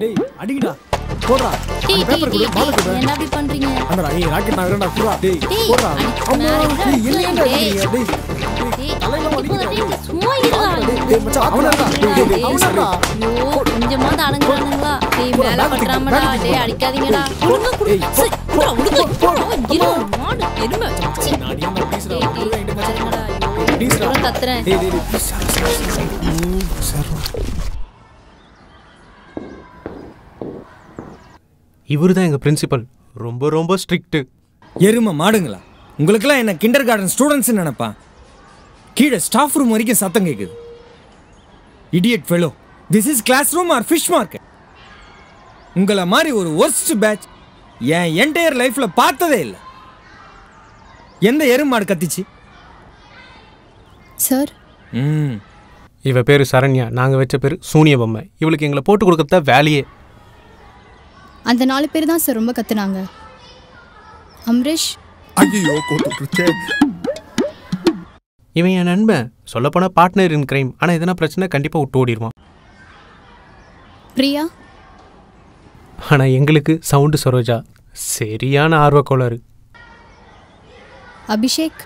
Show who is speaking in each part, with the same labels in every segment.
Speaker 1: டேய் அடிங்கடா. போடுறா
Speaker 2: டேய்
Speaker 1: பேப்பர் கொடு பால் கொடு.
Speaker 2: என்ன அப்படி பண்றீங்க?
Speaker 1: அந்தடா ஏய் ராக்கெட் நான் வேறடா குடுறா டேய்
Speaker 2: அடி,
Speaker 1: அம்மா
Speaker 2: மேல இருந்து
Speaker 1: டேய்
Speaker 2: டேய்.
Speaker 1: தலையில வலிக்குதா,
Speaker 2: டேய்,
Speaker 1: டேய். மச்சான் டேய் டேய்,
Speaker 2: கொஞ்சமாவது அடங்குறானுங்களா டேய் மேல பண்றாமடா டேய் அடிக்காதீங்கடா
Speaker 1: டேய்,
Speaker 2: மாடு எருமை
Speaker 1: நான் பேசுறா
Speaker 2: சரிங்கடா, ஐயோ, கத்துறேன்
Speaker 1: டேய் டேய் சார் சார்
Speaker 3: இவர் தான் எங்கள் பிரின்சிபல் ரொம்ப ரொம்ப ஸ்ட்ரிக்ட்டு
Speaker 4: எருமை மாடுங்களா? உங்களுக்கெல்லாம் என்ன கிண்டர் கார்டன் ஸ்டூடெண்ட்ஸ் நினைப்பா? கீழே ஸ்டாஃப் ரூம் வரைக்கும் சத்தம் கேட்குது idiot fellow this is classroom or fish market உங்களை மாதிரி ஒரு ஒர்ஸ்ட் பேட்ச் என் என்டையர் லைஃப்ல பார்த்ததே இல்லை. எந்த எருமாடு கத்திச்சு?
Speaker 5: சார்
Speaker 4: ம்.
Speaker 3: இவ பேர் சரண்யா. நாங்கள் வச்ச பேர் சூனிய பொம்மை. இவளுக்கு எங்களை போட்டு கொடுக்கறத வேலையே.
Speaker 5: அந்த நாலு பேர் தான் சார் ரொம்ப கத்துனாங்க. அம்ரேஷ்.
Speaker 6: ஐயோ
Speaker 3: இவன் என் நண்பன். சொல்லப்போனால் பார்ட்னர் இன் கிரைம் ஆனால் எதனா பிரச்சனை கண்டிப்பாக விட்டு ஓடிடுவான்
Speaker 5: பிரியா?
Speaker 3: ஆனால் எங்களுக்கு சவுண்டு சரோஜா. சரியான ஆர்வக்கோளாறு
Speaker 5: அபிஷேக்?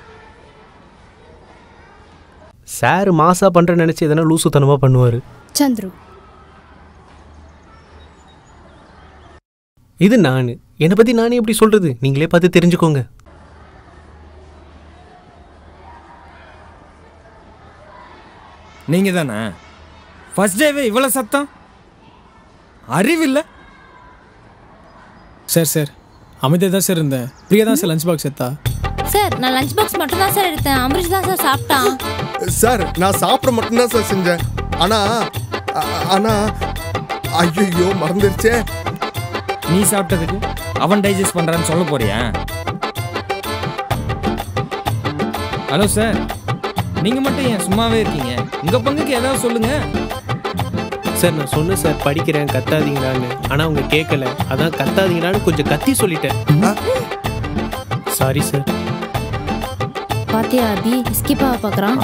Speaker 3: சார் மாசா பண்ணுறேன்னு நினச்சி எதனா லூசுத்தனமாக பண்ணுவார்.
Speaker 5: சந்துரு.
Speaker 3: இது நான். என்னை பற்றி நானே எப்படி சொல்கிறது நீங்களே பார்த்து தெரிஞ்சுக்கோங்க.
Speaker 4: நீங்க தானே ஃபர்ஸ்ட் டேவே இவ்வளோ சத்தம்? அறிவில்லை?
Speaker 1: சார் சார் அமைதியாக தான் சார் இருந்தேன். பிரியா தான் சார் லஞ்ச் பாக்ஸ் எடுத்தா?
Speaker 2: சார் நான் லஞ்ச் பாக்ஸ் மட்டும் தான் சார் எடுத்தேன். அம்பரீஷ் தான் சார் சாப்பிட்டான்.
Speaker 6: சார் நான் சாப்பிட மட்டும்தான் சார் செஞ்சேன். ஆனா ஆனா ஐயோ மறந்துருச்சே.
Speaker 4: நீ சாப்பிட்டதுக்கு அவன் டைஜஸ்ட் பண்றான்னு சொல்ல போறியா? ஹலோ சார் நீங்க மட்டும் ஏன் சும்மாவே இருக்கீங்க? உங்க பங்குக்கு ஏதாவது சொல்லுங்க.
Speaker 3: சார் நான் சொன்னேன் சார் படிக்கிறேன் கத்தாதீங்களான்னு. ஆனால் அவங்க கேட்கல அதான் கத்தாதீங்களான்னு கொஞ்சம் கத்தி சொல்லிட்டேன். சாரி சார்
Speaker 2: பாத்தியா அபி? ஸ்கிப்பாவை பார்க்குறான்.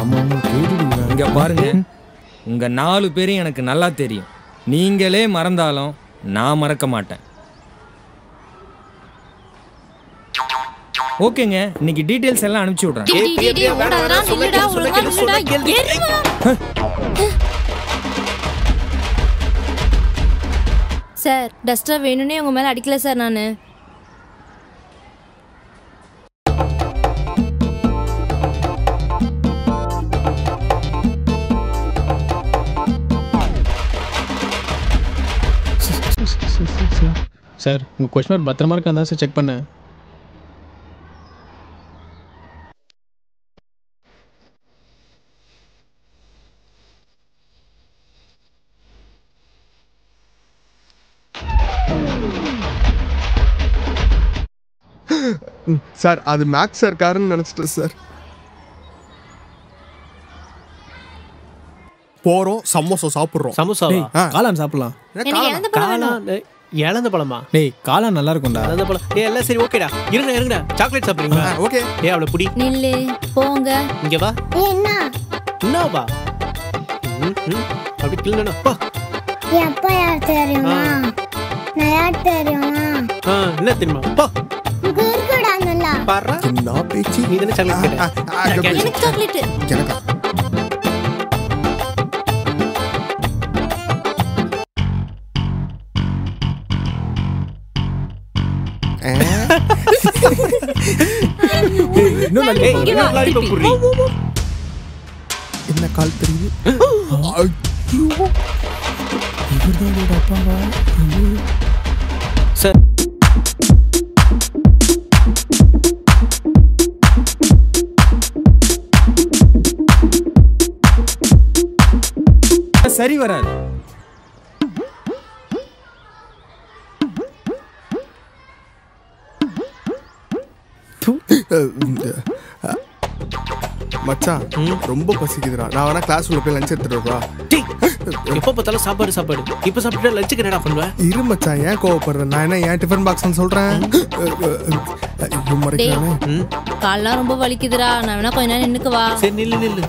Speaker 4: இங்க பாருங்க. உங்க நாலு பேரும் எனக்கு நல்லா தெரியும். நீங்களே மறந்தாலும் நான் மறக்க மாட்டேன். ஓகேங்க. இன்னைக்கு டீடைல்ஸ் எல்லாம் அனுப்பிச்சு விட்றேன்.
Speaker 2: ஓடாதடா, நில்லுடா, சார் டஸ்டர் வேணும்னே உங்க மேல அடிக்கல சார் நானு.
Speaker 1: சார் உங்கள் கொஸ்டின் பத்திரமா இருக்கா தான் சார் செக் பண்ணேன்.
Speaker 6: சார் அது மேக்ஸ் சார் காருன்னு நினைச்சிட்டேன் சார். போறோம் சமோசா சாப்பிடுறோம்.
Speaker 3: சமோசா
Speaker 1: டேய் காளான் சாப்பிடலாம்.
Speaker 3: காளான் டேய், இழந்த பழமா?
Speaker 1: டேய் காளான் நல்லா இருக்கும்டா
Speaker 3: இழந்த பழம். ஏ எல்லாம் சரி ஓகேடா. இருங்க இருங்க சாக்லேட் சாப்பிடுறீங்களா?
Speaker 6: ஓகே.
Speaker 3: ஏ அவளை புடி
Speaker 2: நில்லு போங்க.
Speaker 3: இங்க வா.
Speaker 7: என்ன?
Speaker 3: என்ன வா. அப்படி கிள்ளனா பா
Speaker 7: என் அப்பா யார் தெரியுமா? நான் யார் தெரியுமா?
Speaker 3: ஆ, என்ன தெரியுமா? பா
Speaker 7: நல்லா
Speaker 3: பாரு?
Speaker 6: என்ன பேச்சு?
Speaker 3: நீ தானே சாக்லேட்
Speaker 2: சாக்லேட்
Speaker 6: எனக்கா
Speaker 3: என்ன
Speaker 6: கால் தெரியுது?
Speaker 3: சரி
Speaker 4: வராது.
Speaker 6: மச்சான் ரொம்ப பசிக்குதுடா. நான் வேணா கிளாஸ் உள்ள போய் லஞ்ச் எடுத்துட்டு வரவா
Speaker 3: எப்போ பார்த்தாலும் சாப்பாடு சாப்பாடு. இப்போ சாப்பிட்டு லஞ்சுக்கு என்னடா பண்ணுவ?
Speaker 6: இரு மச்சான் ஏன் கோவப்படுற? நான் என்ன ஏன் டிஃபன் பாக்ஸ்னு சொல்றேன்?
Speaker 2: கால்லாம் ரொம்ப வலிக்குதுடா. நான் வேணா கொஞ்ச நேரம் நின்னுக்கு வா.
Speaker 3: சரி நில்லு நில்லு.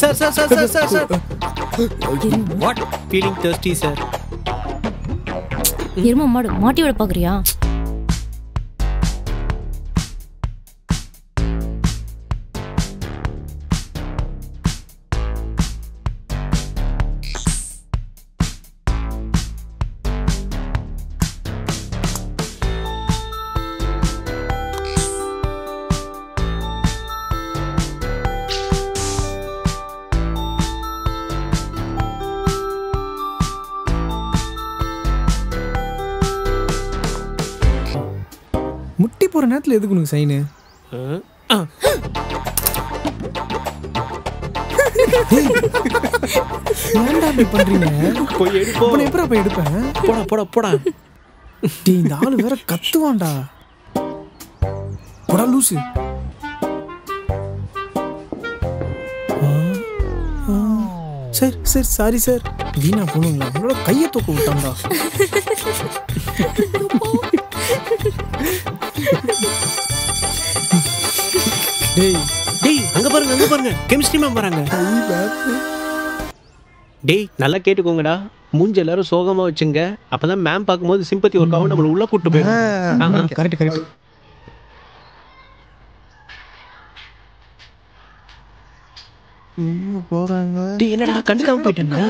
Speaker 3: Sir sir sir sir sir what feeling thirsty sir
Speaker 2: எரும மாடு மாட்டி விட பாக்குறியா
Speaker 1: நேரத்துல எதுக்கு உனக்கு சைனு ஏன்டா பண்றீங்க?
Speaker 3: போய் எடுப்போம்.
Speaker 1: எடுப்பேன்?
Speaker 3: போடா போடா போடா.
Speaker 1: டேய் இந்த ஆளு வேற கத்துவான்டா. போடா லூசு. Sir sir sorry sir. வீணா போனுங்களா உங்களோட கையை தூக்க விட்டான்டா.
Speaker 3: பாருங்க. கெமிஸ்ட்ரி மேம் வராங்க. டேய் நல்லா கேட்டுக்கோங்கடா. மூஞ்சி எல்லாரும் சோகமா வச்சுங்க. அப்பதான் மேம் பார்க்கும்போது சிம்பத்தி ஒரு கவுண்ட் நம்மள உள்ள கூட்டு போயிடும்
Speaker 1: கரெக்ட் கரெக்ட்
Speaker 3: டேய் என்னடா கண்டுக்காம போயிட்டேன்னா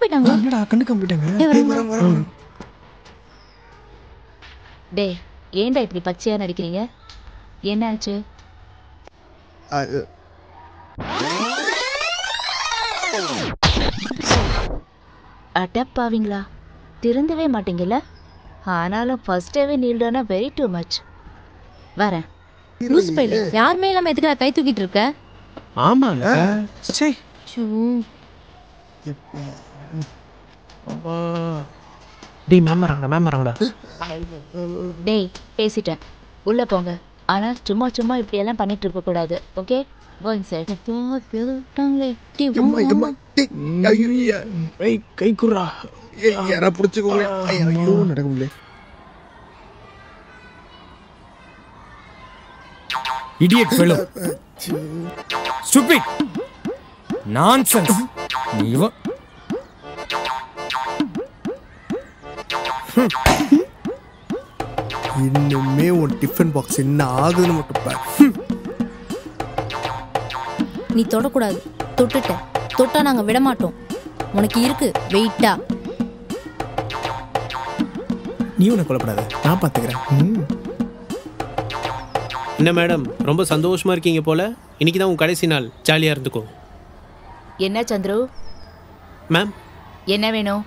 Speaker 2: போயிட்டாங்க
Speaker 1: என்னடா கண்டுக்காம போயிட்டாங்க?
Speaker 8: டேய் ஏன்டா இப்படி பச்சையா நடிக்கிறீங்க? என்னாச்சு அடப்பாவீங்களா? திருந்தவே மாட்டீங்கல்ல? ஆனாலும் ஃபர்ஸ்ட் டேவே நீல்டானா வெரி டூ மச் வரேன்.
Speaker 2: லூஸ் போயிடு யாருமே இல்லாம எதுக்கு கை தூக்கிட்டு இருக்க?
Speaker 3: ஆமாங்க. சே டேய் மேம் வராங்கடா மேம் வராங்கடா
Speaker 8: டேய் பேசிட்டேன். உள்ள போங்க. ஆனா சும்மா சும்மா இப்படி எல்லாம் பண்ணிட்டு இருக்க கூடாது. ஓகே கோயிங் சார்
Speaker 1: கை
Speaker 6: ஏய், யாரா புடிச்சுக்கோங்க. ஐயோ நடக்க முடியல
Speaker 4: இடியட் ஃபெலோ ஸ்டூபிட் நான்சென்ஸ் இவன்
Speaker 6: இன்னுமே உன் டிஃபன் பாக்ஸ் என்ன ஆகுதுன்னு மட்டும் பாரு.
Speaker 2: நீ தொடக்கூடாது. தொட்டுட்ட. தொட்டா நாங்க விட மாட்டோம் உனக்கு இருக்கு. வெயிட்டா
Speaker 1: நீ உன்னை கொல்லப்படாத. நான் பாத்துக்கிறேன்.
Speaker 3: என்ன மேடம்? ரொம்ப சந்தோஷமா இருக்கீங்க போல. இன்னைக்கு தான் உங்க கடைசி நாள். ஜாலியா இருந்துக்கோ.
Speaker 8: என்ன சந்துரு?
Speaker 3: மேம்.
Speaker 8: என்ன வேணும்?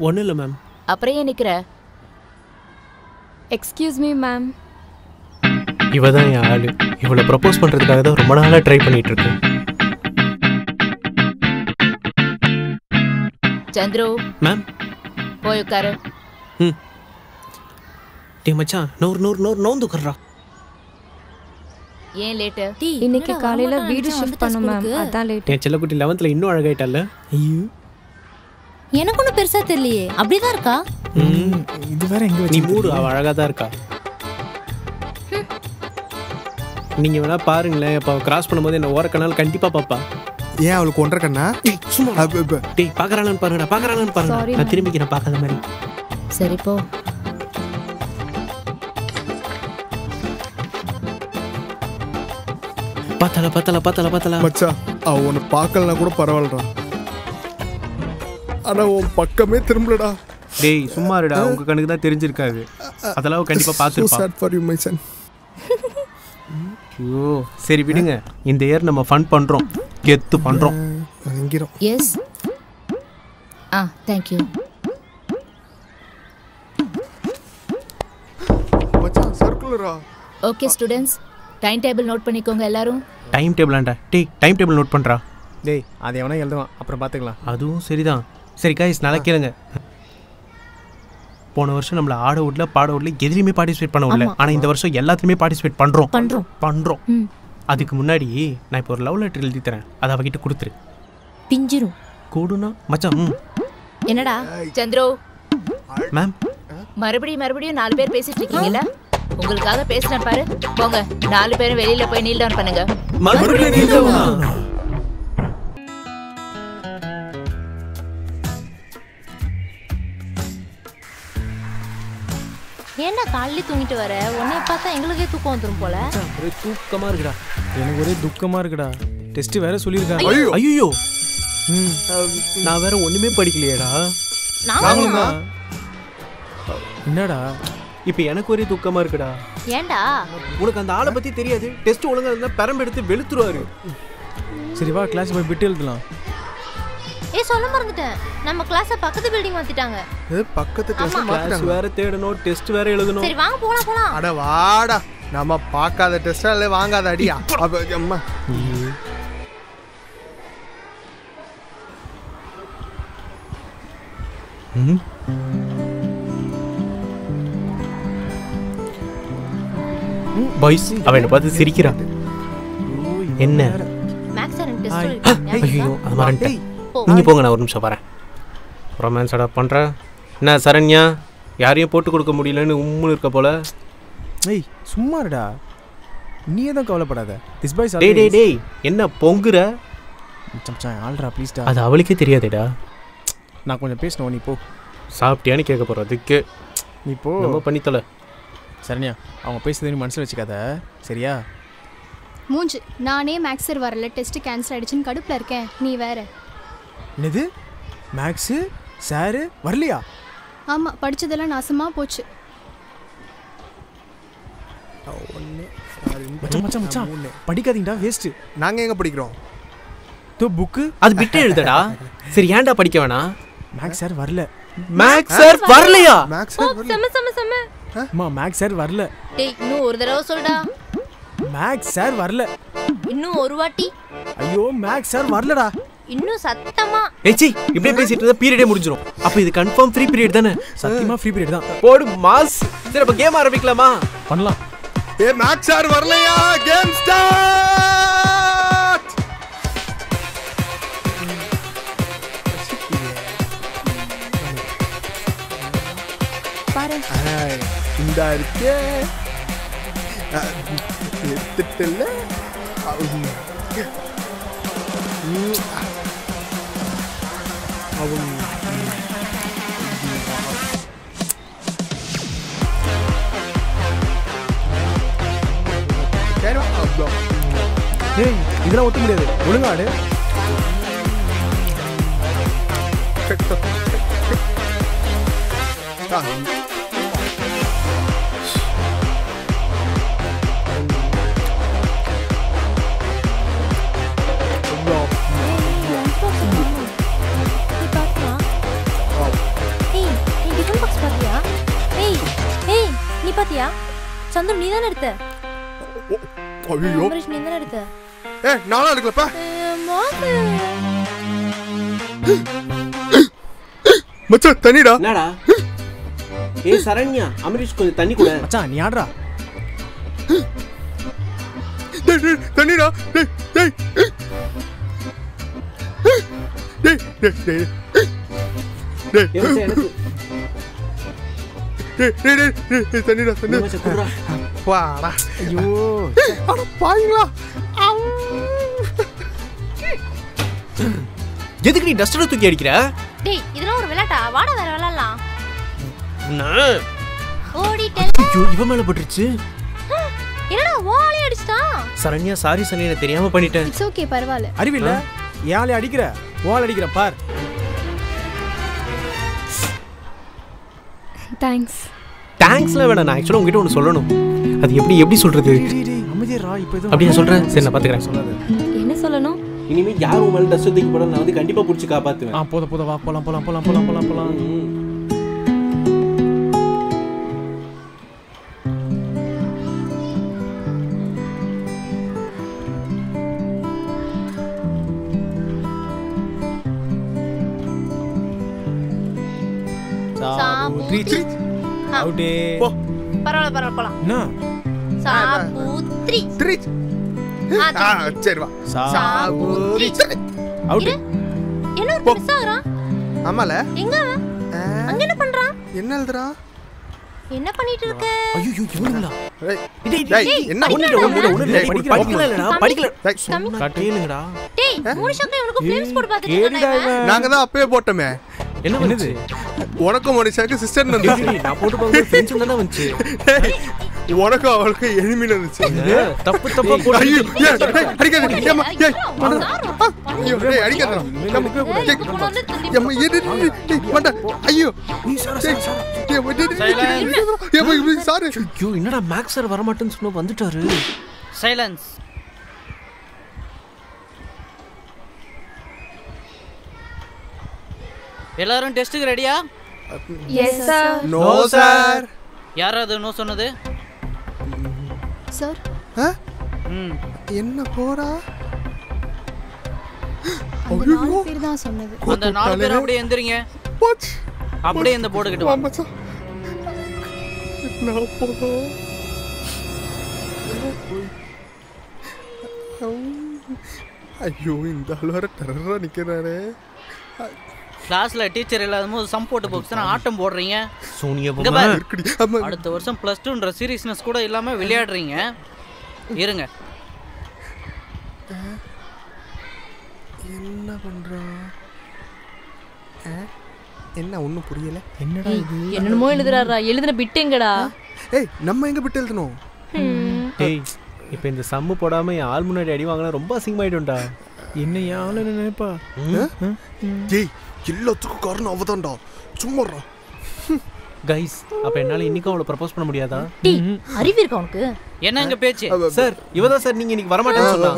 Speaker 3: ஒன்றும் இல்லை மேம்.
Speaker 8: அப்புறம் ஏன் நிக்கிற?
Speaker 2: எக்ஸ்கியூஸ் மீ மேம்
Speaker 3: இவ தான் என் ஆளு. இவளை ப்ரப்போஸ் பண்றதுக்காக தான் ரொம்ப நாளாக ட்ரை பண்ணிட்டு இருக்கேன்.
Speaker 8: சந்துரு.
Speaker 3: மேம்
Speaker 8: போய் உட்காரு.
Speaker 3: ம். டே மச்சான் நூறு நூறு நூறு நோந்து உட்கார்றா
Speaker 8: ஏன் லேட்டு
Speaker 9: இன்னைக்கு காலையில வீடு ஷிஃப்ட் பண்ணோம் மேம் அதான் லேட்
Speaker 3: என் செல்லக்குட்டி லெவன்த்தில் இன்னும் அழகாயிட்டல்ல
Speaker 1: ஐயோ.
Speaker 2: எனக்கு ஒன்றும் பெருசா தெரியலையே. அப்படிதான் இருக்கா?
Speaker 1: ம், இது வேற எங்க
Speaker 3: நீ மூடு அவ அழகா தான் இருக்கா. நீங்க வேணா பாருங்களேன் இப்போ கிராஸ் பண்ணும்போது என்ன ஓரக்கனால் கண்டிப்பா பாப்பா.
Speaker 6: ஏன் அவளுக்கு ஒன்றரை கண்ணா?
Speaker 3: சும்மா டேய் பாக்குறாளான்னு பாருங்கடா பாக்குறாளான்னு பாருங்க நான் திரும்பிக்கிறேன் பார்க்காத மாதிரி.
Speaker 8: சரி போ.
Speaker 3: பார்த்தல பார்த்தல பார்த்தல பார்த்தல
Speaker 6: மச்சான் அவ உன்னை பார்க்கலனா கூட பரவாயில்லடா. ஆனா உன் பக்கமே திரும்பலடா.
Speaker 3: டேய் சும்மா இருடா. உங்க கண்ணுக்கு தான் தெரிஞ்சிருக்காது. அதெல்லாம் கண்டிப்பா
Speaker 6: sad for you my son.
Speaker 3: ஐயோ. சரி விடுங்க. இந்த இயர் நம்ம ஃபன் பண்றோம். கெத்து பண்றோம்.
Speaker 6: வணங்கிறோம்
Speaker 8: எஸ் ஆ தேங்க்யூ
Speaker 6: மச்சான் சர்க்குலரா
Speaker 8: okay students time table note பண்ணிக்கோங்க எல்லாரும்.
Speaker 3: டைம் டேபிள் ஆண்டா. டேய் டைம் டேபிள் நோட் பண்றா.
Speaker 1: டேய் அதை எவனா எழுதுவான். அப்புறம் பாத்துக்கலாம்
Speaker 3: அதுவும் சரிதான். சரி காய்ஸ் நல்லா கேளுங்க. போன வருஷம் நம்மள ஆட விடல பாட விடல எதுலையுமே பார்ட்டிசிபேட் பண்ண விடல. ஆனா இந்த வருஷம் எல்லாத்துலயுமே பார்ட்டிசிபேட் பண்றோம்.
Speaker 2: பண்றோம்.
Speaker 3: பண்றோம்.
Speaker 2: ம்.
Speaker 3: அதுக்கு முன்னாடி நான் இப்போ ஒரு லவ் லெட்டர் எழுதி தரேன். அதை அவகிட்ட கொடுத்துரு.
Speaker 2: பிஞ்சிரும்.
Speaker 3: கூடுனா மச்சான்
Speaker 2: என்னடா
Speaker 8: சந்திரு?
Speaker 3: மேம்
Speaker 8: மறுபடியும் மறுபடியும் நாலு பேர் பேசிட்டு இருக்கீங்கல்ல? உங்களுக்காக பேசுறேன் பாரு. போங்க நாலு பேரும் வெளியில போய் நீல் டவுன் பண்ணுங்க.
Speaker 2: ஏன்டா காலையில தூங்கிட்டு வர? உன்னைய பார்த்தா எங்களுக்கே தூக்கம் வந்துரும் போல.
Speaker 3: ஒரே தூக்கமா இருக்குடா.
Speaker 1: எனக்கு ஒரே துக்கமா இருக்குடா. டெஸ்ட் வேற சொல்லியிருக்காங்க.
Speaker 6: ஐயோ.
Speaker 3: நான் வேற ஒண்ணுமே படிக்கலையேடா.
Speaker 2: நாங்களும் தான்.
Speaker 1: என்னடா?
Speaker 3: இப்போ எனக்கு ஒரே தூக்கமா இருக்குடா.
Speaker 2: ஏன்டா?
Speaker 3: உனக்கு அந்த ஆளை பத்தி தெரியாது. டெஸ்ட் ஒழுங்கா இருந்தா பெரம்பு எடுத்து வெளுத்துருவாரு.
Speaker 1: சரி வா கிளாஸ் போய் பிட்டு எழுதலாம்.
Speaker 2: ஏய் சொல்ல மறந்துட்டேன். நம்ம கிளாஸ பக்கத்து பில்டிங் மாத்திட்டாங்க.
Speaker 6: இது பக்கத்து கிளாஸ் மாத்திட்டாங்க.
Speaker 3: வேற தேடணும் டெஸ்ட் வேற எழுதணும்.
Speaker 2: சரி வாங்க போலாம் போலாம்.
Speaker 6: அட வாடா. நம்ம பார்க்காத டெஸ்டா இல்லை வாங்காத அடியா? அப்ப அம்மா.
Speaker 3: பாய்ஸ் அவன் என்னை பார்த்து சிரிக்கிறான். என்ன?
Speaker 2: மேக்ஸ்
Speaker 3: ஐயோ அது மறந்துட்டேன்.
Speaker 2: போ.
Speaker 3: நீங்க போங்க நான் ஒரு நிமிஷம் வரேன். ரொமான்ஸ் அடாப்ட் பண்றேன் என்ன சரண்யா? யாரையும் போட்டு கொடுக்க முடியலன்னு உம்முன்னு இருக்க போல.
Speaker 1: ஏய் சும்மா இருடா. நீ எதுவும் கவலைப்படாத. திஸ் பாய்ஸ்
Speaker 3: டேய் டேய் டேய் என்ன பொங்குற?
Speaker 1: மச்சான் ஆல்ரா ப்ளீஸ்டா
Speaker 3: அது அவளுக்கே தெரியாதேடா.
Speaker 1: நான் கொஞ்சம் பேசணும் நீ போ.
Speaker 3: சாப்பிட்டியான்னு கேட்க போறோம் அதுக்கு.
Speaker 1: நீ போ.
Speaker 3: நம்ம பண்ணித்தல.
Speaker 1: சரண்யா அவங்க பேசுறது நீ மனசில் வச்சுக்காத. சரியா?
Speaker 5: மூஞ்சு நானே மேக்ஸ் சார் வரல டெஸ்ட் கேன்சல் ஆயிடுச்சுன்னு கடுப்பில் இருக்கேன். நீ வேற.
Speaker 1: என்னது? மேக்ஸு சாரு வரலையா?
Speaker 5: ஆமாம் படிச்சதெல்லாம் நாசமாக போச்சு.
Speaker 1: மச்சான் மச்சான் படிக்காதீங்கடா வேஸ்ட்டு
Speaker 6: நாங்க எங்க படிக்கிறோம்?
Speaker 1: தோ புக்கு
Speaker 3: அது விட்டு எழுதடா. சரி ஏன்டா படிக்க வேணாம்
Speaker 1: மேக்ஸ் சார் வரல.
Speaker 3: மேக்ஸ் சார் வரலையா?
Speaker 6: மேக்ஸ்
Speaker 2: செம்ம செம்ம செம்ம
Speaker 1: அம்மா மேக்ஸ் சார் வரல.
Speaker 2: டேய் இன்னும் ஒரு தடவை சொல்டா.
Speaker 1: மேக்ஸ் சார் வரல.
Speaker 2: இன்னும் ஒரு வாட்டி.
Speaker 1: ஐயோ மேக்ஸ் சார் வரலடா.
Speaker 2: இன்னும் சத்தமா?
Speaker 3: ஏச்சி இப்படியே பேசிட்டு இருந்தா பீரியடே முடிஞ்சிரும். அப்ப இது கன்ஃபார்ம் ஃப்ரீ பீரியட் தானே?
Speaker 1: சத்தியமா ஃப்ரீ பீரியட் தான்.
Speaker 3: போடு மாஸ். சரி அப்ப கேம் ஆரம்பிக்கலாமா?
Speaker 1: பண்ணலாம்.
Speaker 6: ஏ மேக்ஸ் சார் வரலையா? கேம் ஸ்டார்ட்
Speaker 5: பாரு.
Speaker 6: இந்த இருக்கே. எடுத்துட்டுல അവൾ
Speaker 1: ஏய் இதெல்லாம் ஒத்துக்க முடியாது ஒழுங்காடு
Speaker 6: ஆ
Speaker 2: நீ பாத்தியா? சந்திர நீ தானே எடுத்த
Speaker 6: ஐயோ
Speaker 2: நீ தானே எடுத்த?
Speaker 6: ஏ நானும் எடுக்கலப்பா. மச்சான் தண்ணிடா.
Speaker 3: என்னடா? ஏய் சரண்யா அமரீஷ் கொஞ்சம் தண்ணி கூட.
Speaker 1: மச்சான் நீ ஆடுறா.
Speaker 6: டேய், டேய், தண்ணிடா. டேய் டேய். டேய் டேய் டேய். டேய் தண்ணிடா தண்ணி. வாடா.
Speaker 1: ஐயோ.
Speaker 6: அட
Speaker 3: எதுக்கு நீ டஸ்டரை தூக்கி அடிக்கிற?
Speaker 2: டேய் இதெல்லாம் ஒரு விளையாட்டா? வாடா வேற விளையாடலாம்.
Speaker 3: நான்
Speaker 2: ஓடிட்டேன்.
Speaker 3: ஐயோ இவன் மேல பட்டுருச்சு.
Speaker 2: என்னடா ஓடி அடிச்சிட்டான்
Speaker 3: சரண்யா சாரி நான் தெரியாம பண்ணிட்டேன்.
Speaker 5: இட்ஸ் ஓகே பரவாயில்ல.
Speaker 1: அறிவில்ல ஏழை அடிக்கிற? ஓல் அடிக்கிற பார்.
Speaker 9: தேங்க்ஸ்
Speaker 3: தேங்க்ஸ்லாம் வேணாம். நான் ஆக்சுவலாக உங்ககிட்ட ஒன்று சொல்லணும். அது எப்படி எப்படி
Speaker 1: சொல்கிறது அப்படி
Speaker 3: நான் சொல்கிறேன் சரி நான் பார்த்துக்கிறேன்
Speaker 1: சொல்லாது.
Speaker 9: என்ன சொல்லணும்?
Speaker 3: இனிமேல் யார் உன் மேலே டஸ்ட் தூக்கி போடணும் நான் வந்து கண்டிப்பாக பிடிச்சி காப்பாற்றுவேன்
Speaker 1: ஆ போதும் போதும். வா போலாம் போகலாம் போகலாம் போகலாம் போகலாம் போகலாம்
Speaker 2: சாபூத்ரி
Speaker 1: அவுட்டே
Speaker 6: போ.
Speaker 2: பரவாயில்ல பரவாயில்ல போலாம்
Speaker 1: என்ன
Speaker 2: சாபூத்ரி
Speaker 6: த்ரீ ஆ, சரி வா
Speaker 2: சாபூதி.
Speaker 3: அவுட்
Speaker 2: என்ன ஒரு மிஸ் ஆகுறான்
Speaker 6: ஆமால
Speaker 2: எங்க அவன் அங்க என்ன பண்றான்
Speaker 6: என்ன எழுதுறா
Speaker 2: என்ன பண்ணிட்டு இருக்க
Speaker 3: ஐயோ இவனுங்களா
Speaker 6: டேய்,
Speaker 3: டேய்,
Speaker 6: டேய்,
Speaker 2: டேய்,
Speaker 6: என்ன
Speaker 2: படிக்கலடா.
Speaker 6: ஒண்ணு ஒண்ணு ஒண்ணு
Speaker 3: டேய், படிக்கல இல்லடா படிக்கல
Speaker 6: டேய்,
Speaker 2: மூணு ஷாக்ல இவனுக்கு ஃபிலிம்ஸ் போட்டு பாத்துட்டு.
Speaker 6: நாங்க தான் அப்பவே போட்டோமே
Speaker 3: என்ன பண்ணுது
Speaker 6: உனக்கும் மனுஷாக்கு சிஸ்டர் இருந்துச்சு
Speaker 3: நான் போட்டு பார்க்கும்போது ஃப்ரெண்ட்ஸ் தானே வந்துச்சு.
Speaker 6: உனக்கும் அவளுக்கு எனிமின் இருந்துச்சு
Speaker 3: தப்பு தப்பா போட்டு
Speaker 6: ஐயோ அடிக்காத ஏம்மா, ஏய், ஐயோ, டேய், ஏய், டேய், வேண்டாம். ஐயோ.
Speaker 3: நீ சார்
Speaker 6: டேய்.
Speaker 3: ஐயோ என்னடா மேக்ஸ் சார் வரமாட்டேன்னு சொன்னா வந்துட்டாரு.
Speaker 10: சைலன்ஸ். எல்லாரும் டெஸ்ட்டுக்கு ரெடியா?
Speaker 9: Yes sir
Speaker 6: No, sir.
Speaker 10: யாராவது நோ சொன்னது?
Speaker 5: சார்?
Speaker 10: ம்.
Speaker 6: என்ன போறா?
Speaker 5: அந்த நாலு பேர் தான் சொன்னது.
Speaker 10: அந்த நாலு பேர் அப்படியே எந்திரிங்க? அப்படியே இந்த போர்டுகிட்ட வா.
Speaker 6: வா, மச்சான். நான் போதும் ஐயோ இந்த ஆள் வேற டெரரா நிக்கிறாரு
Speaker 10: கிளாஸ்ல டீச்சர் இல்லாத போது சம் போட்டு போக்ஸ் ஆட்டம் போடுறீங்க.
Speaker 3: சோனியா
Speaker 10: அடுத்த வருஷம் ப்ளஸ் டூன்ற சீரியஸ்னஸ் கூட இல்லாம விளையாடுறீங்க. இருங்க.
Speaker 6: என்ன பண்றான் ஆ? என்ன ஒன்றும் புரியல?
Speaker 3: என்னடா இது?
Speaker 8: என்னென்னமோ எழுதுறாரா எழுதுன பிட்டுங்கடா
Speaker 6: ஏய் நம்ம எங்க விட்டு எழுதணும்?
Speaker 3: டேய் இப்போ இந்த சம்மு போடாம என் ஆள் முன்னாடி அடி வாங்கினா ரொம்ப அசிங்கமாயிடும்டா.
Speaker 1: என்ன யாழ நினைப்பா?
Speaker 6: ஏய் எல்லாத்துக்கும் காரணம் அவதான்டா. சும்மாடா.
Speaker 3: கைஸ் அப்ப என்னால இன்னைக்கும் அவளை ப்ரப்போஸ் பண்ண முடியாதா?
Speaker 2: டேய் அறிவு இருக்கா உனக்கு?
Speaker 10: என்ன இங்க பேச்சு?
Speaker 3: சார் இவதான் சார் நீங்க இன்னைக்கு வரமாட்டேன்னு சொன்னா.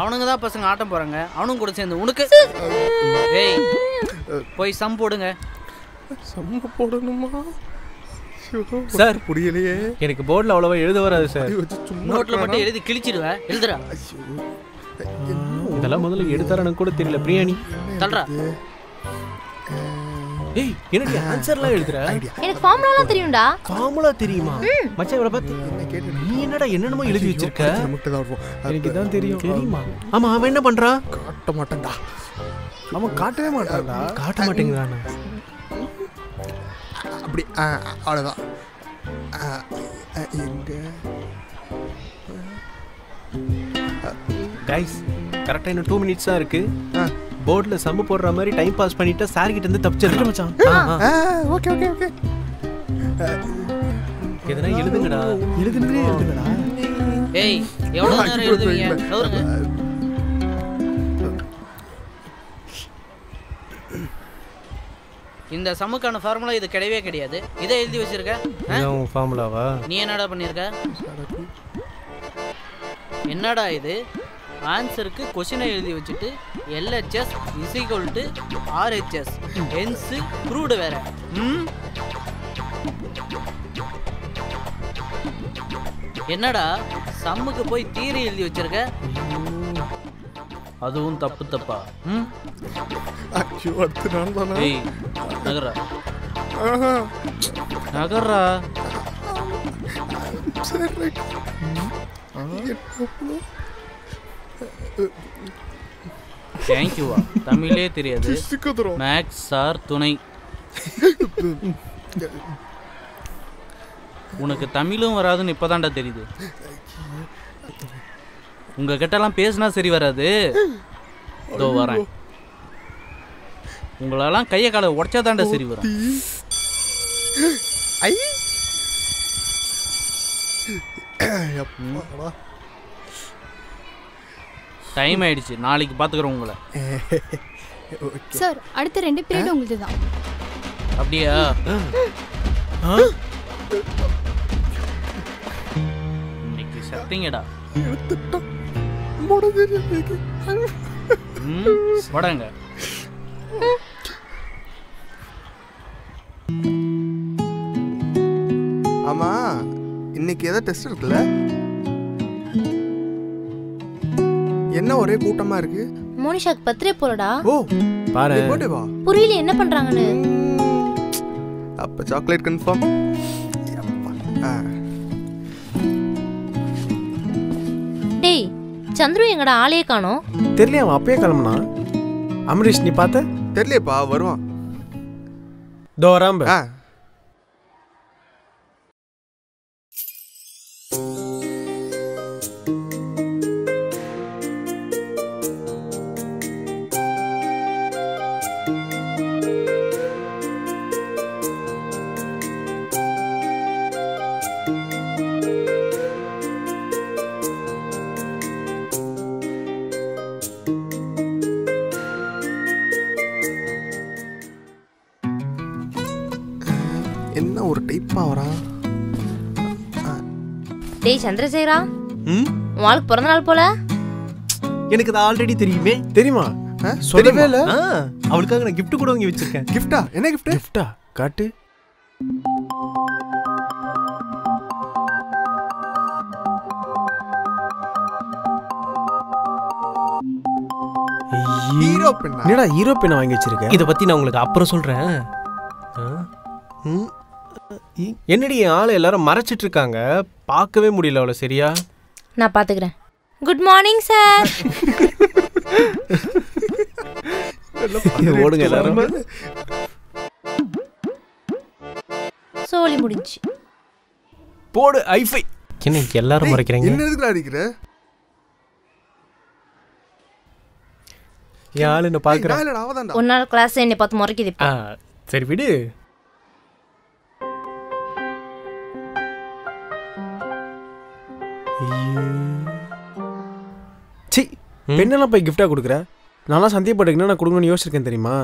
Speaker 10: அவனுங்க தான் பசங்க ஆட்டம் போறாங்க. அவனுங்க கூட சேர்ந்து உனக்கு? ஏய் போய் சம் போடுங்க.
Speaker 6: செம்ம போடணுமா?
Speaker 3: சார்.
Speaker 6: புரியலையே.
Speaker 3: எனக்கு போர்டில் அவ்வளவா எழுத வராது சார்
Speaker 6: சும்மா இருக்கிறானா?
Speaker 10: மட்டும் எழுதி கிழிச்சிடுவ. எழுதுறா
Speaker 3: இதெல்லாம் முதல்ல எடுத்தார எனக்கு கூட தெரியல. பிரியாணி.
Speaker 10: தள்ளுறா
Speaker 3: ஏய் என்னடி ஆன்சர்லாம் எழுதுற?
Speaker 2: எனக்கு ஃபார்முலாலாம் தெரியும்டா.
Speaker 3: ஃபார்முலா தெரியுமா? மச்சான் இவளை பார்த்து நீ என்னடா என்னென்னமோ எழுதி வச்சிருக்க?
Speaker 6: தான்
Speaker 1: எனக்கு இதான் தெரியும்.
Speaker 3: தெரியுமா? ஆமா அவன் என்ன பண்றான்
Speaker 6: காட்ட மாட்டேன்டா.
Speaker 1: அவன் காட்டவே மாட்டான்டா.
Speaker 3: காட்ட மாட்டேங்கிறானா.
Speaker 6: அப்படி ஆ, அவ்வளோதான் எங்க?
Speaker 3: கைஸ் கரெக்டா இன்னும் டூ மினிட்ஸ் தான் இருக்கு.
Speaker 6: ஆ.
Speaker 3: போர்டில் சம்மு போடுற மாதிரி டைம் பாஸ் பண்ணிட்டு சார் கிட்ட இருந்து தப்பிச்சிருக்கேன் மச்சான்.
Speaker 6: Okay okay okay.
Speaker 3: எதனா எழுதுங்கடா.
Speaker 1: எழுதுனதே எழுதுங்கடா.
Speaker 10: ஏய் எவ்வளவு நேரம் எழுதுவீங்க நவருங்க இந்த சமுக்கான ஃபார்முலா இது கிடையவே கிடையாது. இதை எழுதி வச்சிருக்க?
Speaker 3: ஃபார்முலாவா
Speaker 10: நீ என்னடா பண்ணிருக்க? என்னடா இது? ஆன்சருக்கு கொஷினை எழுதி வச்சுட்டு LHS is equal to RHS hence proved வேற. ம்? என்னடா சம்முக்கு போய் தீரி எழுதி வச்சிருக்க? அதுவும் தப்பு தப்பா? ம்?
Speaker 6: ஐயோ அடுத்து நான் தானா?
Speaker 10: ஏய் நகரா
Speaker 6: ஆஹா,
Speaker 10: நகர்றா.
Speaker 6: சரி
Speaker 10: தேங்க்யூவா தமிழே தெரியாது. மேக்ஸ் சார் துணை. உனக்கு தமிழும் வராதுன்னு இப்போதான்டா தெரியுது. உங்க கிட்டலாம் பேசினா சரி வராது. இதோ வரேன். உங்களெல்லாம் கையை காலை உடச்சாதான்டா சரி வரும்.
Speaker 6: ஐ.
Speaker 10: டைம் ஆயிடுச்சு. நாளைக்கு பார்த்துக்குறோம் உங்களை.
Speaker 5: சார் அடுத்த ரெண்டு பீரியட் உங்களுக்கு தான்
Speaker 10: அப்படியா? இன்னைக்கு சத்திங்கடா. வடங்க
Speaker 6: ஆமா இன்னைக்கு ஏதோ டெஸ்ட் இருக்குல்ல? என்ன ஒரே கூட்டமா இருக்கு?
Speaker 2: மோனிஷாக்கு பர்த்டே போலடா.
Speaker 6: ஓ
Speaker 3: பாரு.
Speaker 6: பர்த்டே வா?
Speaker 2: புரியல என்ன பண்றாங்கன்னு.
Speaker 6: அப்ப சாக்லேட் கன்ஃபார்ம்
Speaker 2: டேய் சந்துரு எங்கடா ஆளையே காணோம்?
Speaker 3: தெரியல அவன் அப்பயே கிளம்புனா? அமரீஷ் நீ பார்த்த?
Speaker 6: தெரியலையேப்பா வருவான்.
Speaker 3: தோ
Speaker 2: சந்திரசேகரா?
Speaker 3: ம்?
Speaker 2: உன் ஆளுக்கு பிறந்த நாள் போல?
Speaker 3: எனக்கு அது ஆல்ரெடி தெரியுமே. தெரியுமா? சொல்லவே? இல்ல. அவளுக்காக நான் gift கூட வாங்கி வச்சிருக்கேன்.
Speaker 6: கிஃப்டா என்ன கிஃப்ட்
Speaker 3: கிஃப்டா காட்டு.
Speaker 6: ஹீரோ பெண்ணா?
Speaker 3: என்னடா ஹீரோ பெண்ணை வாங்கி வச்சிருக்க? இதை பத்தி நான் உங்களுக்கு அப்புறம் சொல்றேன்? ம். இ- என்னடி என் ஆளை எல்லாரும் மறைச்சிட்டு இருக்காங்க பார்க்கவே முடியல அவளை சரியா?
Speaker 2: நான் பாத்துக்கிறேன் குட் மார்னிங் சார்
Speaker 3: ஓடுங்க எல்லாரும்.
Speaker 2: சோலி முடிஞ்சு
Speaker 3: போடு ஐஃபை. என்ன எல்லாரும் மறைக்கிறாங்க?
Speaker 6: என்ன எதுக்குடா அடிக்கிற?
Speaker 3: என் ஆளு என்ன பாக்குறேன்
Speaker 6: இல்லடா அவதான்டா.
Speaker 2: ஒரு நாள் கிளாஸ் என்னை பார்த்து முறைக்குது
Speaker 3: சரி விடு. சி பெண்ணெல்லாம் போய் கிஃப்டா கொடுக்குற? நான்லாம் சந்தேகப்பட்டுக்கு நான் கொடுக்கணும்னு யோசிச்சிருக்கேன் தெரியுமா?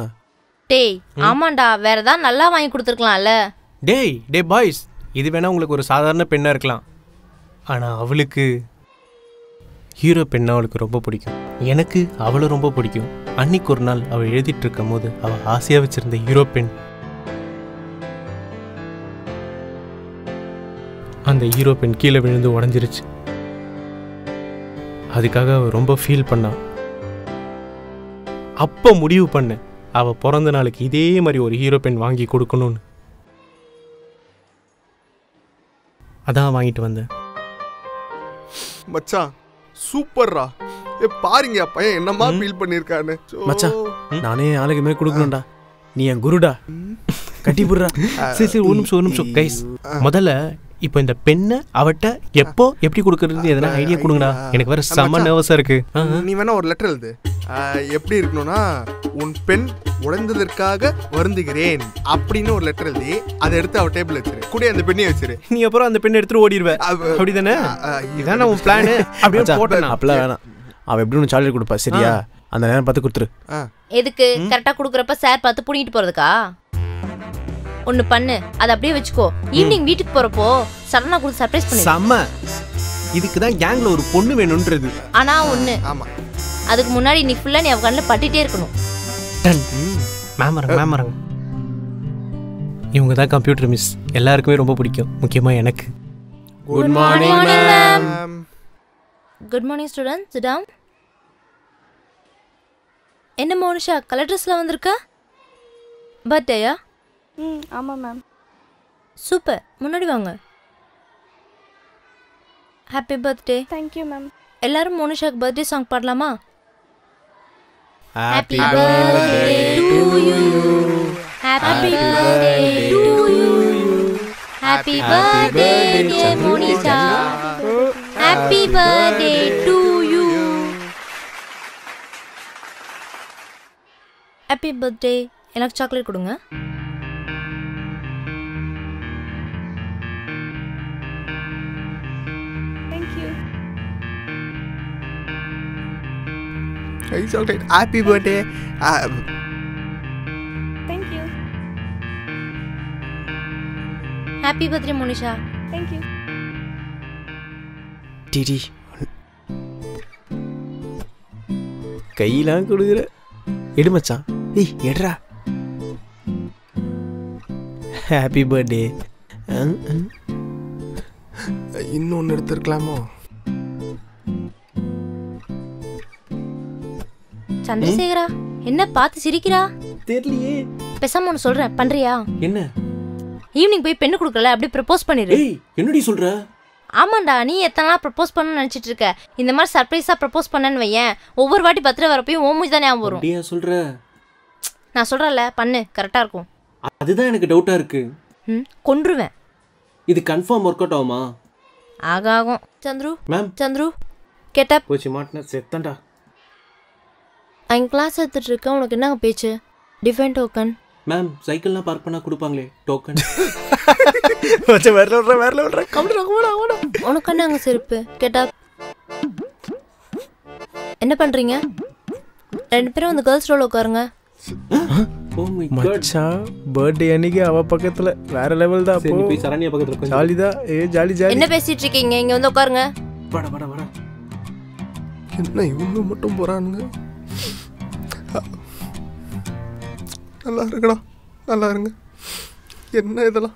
Speaker 2: டேய் ஆமாண்டா வேற ஏதாவது நல்லா வாங்கி கொடுத்துருக்கலாம்ல.
Speaker 3: டேய் டே பாய்ஸ் இது வேணா உங்களுக்கு ஒரு சாதாரண பெண்ணா இருக்கலாம். ஆனா அவளுக்கு ஹீரோ பெண்ணா அவளுக்கு ரொம்ப பிடிக்கும். எனக்கு அவளை ரொம்ப பிடிக்கும். அன்னைக்கு ஒரு நாள் அவள் எழுதிட்டு இருக்கும் போது அவள் ஆசையா வச்சிருந்த ஹீரோ பெண். அந்த ஹீரோ பெண் கீழே விழுந்து உடஞ்சிருச்சு. அதுக்காக அவ ரொம்ப ஃபீல் பண்ணா. அப்போ முடிவு பண்ணேன் அவ பிறந்த நாளுக்கு இதே மாதிரி ஒரு ஹீரோ பென் வாங்கி கொடுக்கணும்னு. அதான் வாங்கிட்டு வந்தேன்.
Speaker 6: மச்சான் சூப்பர்ரா. ஏ பாருங்க பையன் என்னமா ஃபீல் பண்ணிருக்கான்னு
Speaker 3: மச்சான் நானே ஆளுக்கு மாதிரி கொடுக்கணும்டா. நீ என் குருடா. கட்டி புடுறா. சரி சரி ஒரு நிமிஷம் ஒரு நிமிஷம். கைஸ் முதல்ல இப்போ இந்த பெண்ணை அவட்ட எப்போ எப்படி கொடுக்கறது? எதனா ஐடியா கொடுங்கடா. எனக்கு வேற செம்ம
Speaker 6: மச்சான்.
Speaker 3: நர்வஸா இருக்கு.
Speaker 6: நீ வேணா ஒரு லெட்டர் எழுது. எப்படி இருக்கணும்னா உன் பெண் உடைந்ததற்காக வருந்துகிறேன் அப்படின்னு ஒரு லெட்டர் எழுதி அதை எடுத்து அவ டேபிள் வச்சிரு. கூட அந்த பெண்ணையும் வச்சிரு.
Speaker 3: நீ அப்புறம் அந்த பெண்ணை எடுத்துட்டு ஓடிடுவ அப்படிதானே? இதானே உன் பிளான் அப்படியே போட்டேன்?
Speaker 1: அப்பெல்லாம் வேணாம். அவ எப்படி ஒன்று சாக்லேட் கொடுப்பா? சரியா? அந்த நேரம் பார்த்து கொடுத்துரு.
Speaker 2: எதுக்கு? கரெக்டா குடுக்குறப்ப சார் பார்த்து புடிங்கிட்டு போறதுக்கா? ஒன்னு பண்ணு. அதை அப்படியே வச்சுக்கோ. ஈவினிங் வீட்டுக்கு போறப்போ சடனா கொடுத்து சர்ப்ரைஸ் பண்ணு
Speaker 3: செம்ம. இதுக்கு தான் கேங்ல ஒரு பொண்ணு வேணும்ன்றது
Speaker 2: ஆனா ஒண்ணு.
Speaker 6: ஆமா
Speaker 2: அதுக்கு முன்னாடி நீ ஃபுல்லா நீ அவ கண்ணில் பட்டுட்டே இருக்கணும்.
Speaker 3: டன் மேம் வரங்க மேம் வரங்க. இவங்க தான் கம்ப்யூட்டர் மிஸ் எல்லாருக்குமே ரொம்ப பிடிக்கும். முக்கியமா எனக்கு. Good morning ma'am
Speaker 2: good morning student சிடாம் என்ன மோனிஷா கலர் ட்ரெஸ்ல வந்திருக்க? பர்த்டேயா
Speaker 9: ம் ஆமாம் மேம்
Speaker 2: சூப்பர் முன்னாடி வாங்க ஹாப்பி பர்த்டே
Speaker 9: தேங்க்யூ மேம்
Speaker 2: எல்லாரும் மோனிஷாக்கு பர்த்டே சாங் பாடலாமா
Speaker 3: happy
Speaker 2: to you. Happy birthday to you. Happy birthday, dear Monisha. Happy birthday to you. Happy birthday எனக்கு சாக்லேட் கொடுங்க
Speaker 6: ஐ chocolate happy birthday
Speaker 9: thank you
Speaker 2: happy birthday Monisha
Speaker 9: thank you
Speaker 1: DD கையெல்லாம் கொடுக்குற. எடு மச்சான். ஏய் எடுறா. Happy birthday
Speaker 6: இன்னொன்னு எடுத்துருக்கலாமோ?
Speaker 2: சந்திரசேகரா என்ன பார்த்து சிரிக்கிறா?
Speaker 3: தெரியலையே.
Speaker 2: பேசாம ஒன்று சொல்றேன். பண்றியா?
Speaker 3: என்ன?
Speaker 2: ஈவினிங் போய் பெண்ணு கொடுக்கல அப்படியே ப்ரப்போஸ் பண்ணிடு
Speaker 3: ஏய் என்னடி சொல்ற?
Speaker 2: ஆமாண்டா நீ எத்தனை நாள் ப்ரப்போஸ் பண்ணணும்னு நினச்சிட்டு இருக்க? இந்த மாதிரி சர்ப்ரைஸாக ப்ரப்போஸ் பண்ணேன்னு வையேன். ஒவ்வொரு வாட்டி பர்த்டே வரப்பையும் ஓ மூஞ்சி தான் ஞாபகம் வரும்.
Speaker 3: அப்படியா சொல்ற?
Speaker 2: நான் சொல்கிறேன்ல பண்ணு கரெக்டாக இருக்கும்.
Speaker 3: அதுதான் எனக்கு டவுட்டா இருக்கு.
Speaker 2: ம் கொன்றுவேன்.
Speaker 3: இது கன்ஃபார்ம் ஒர்க் அவுட் ஆகுமா?
Speaker 2: ஆக ஆகும். சந்துரு
Speaker 3: மேம்
Speaker 2: சந்துரு கெட்டப்
Speaker 3: போச்சு மாட்டின செத்தண்டா
Speaker 2: அங்கே கிளாஸ் எடுத்துட்டு இருக்கேன் உனக்கு என்னங்க பேச்சு? டிஃபைன் டோக்கன்
Speaker 3: மேம் சைக்கிள்லாம் பார்க் பண்ணா கொடுப்பாங்களே டோக்கன்
Speaker 1: வேற விட்ற வேற விட்ற. கம்மிடா
Speaker 2: உனக்கு என்னங்க செருப்பு? கெட்டப் என்ன பண்ணுறீங்க ரெண்டு பேரும் அந்த கேர்ள்ஸ் ரோல் உட்காருங்க.
Speaker 3: ஓ மை காட்
Speaker 1: மச்சான் பர்த்டே அன்னைக்கு அவ பக்கத்துல. வேற லெவல் தான்
Speaker 3: போய் சரண்யா பக்கத்துல
Speaker 1: ஜாலி தான் ஏ ஜாலி ஜாலி.
Speaker 2: என்ன பேசிட்டு இருக்கீங்க? இங்கே வந்து உட்காருங்க.
Speaker 3: வாடா வாடா வாடா.
Speaker 6: என்ன இவங்க மட்டும் போறானுங்க? நல்லா இருக்குடா. நல்லா இருங்க. என்ன இதெல்லாம்?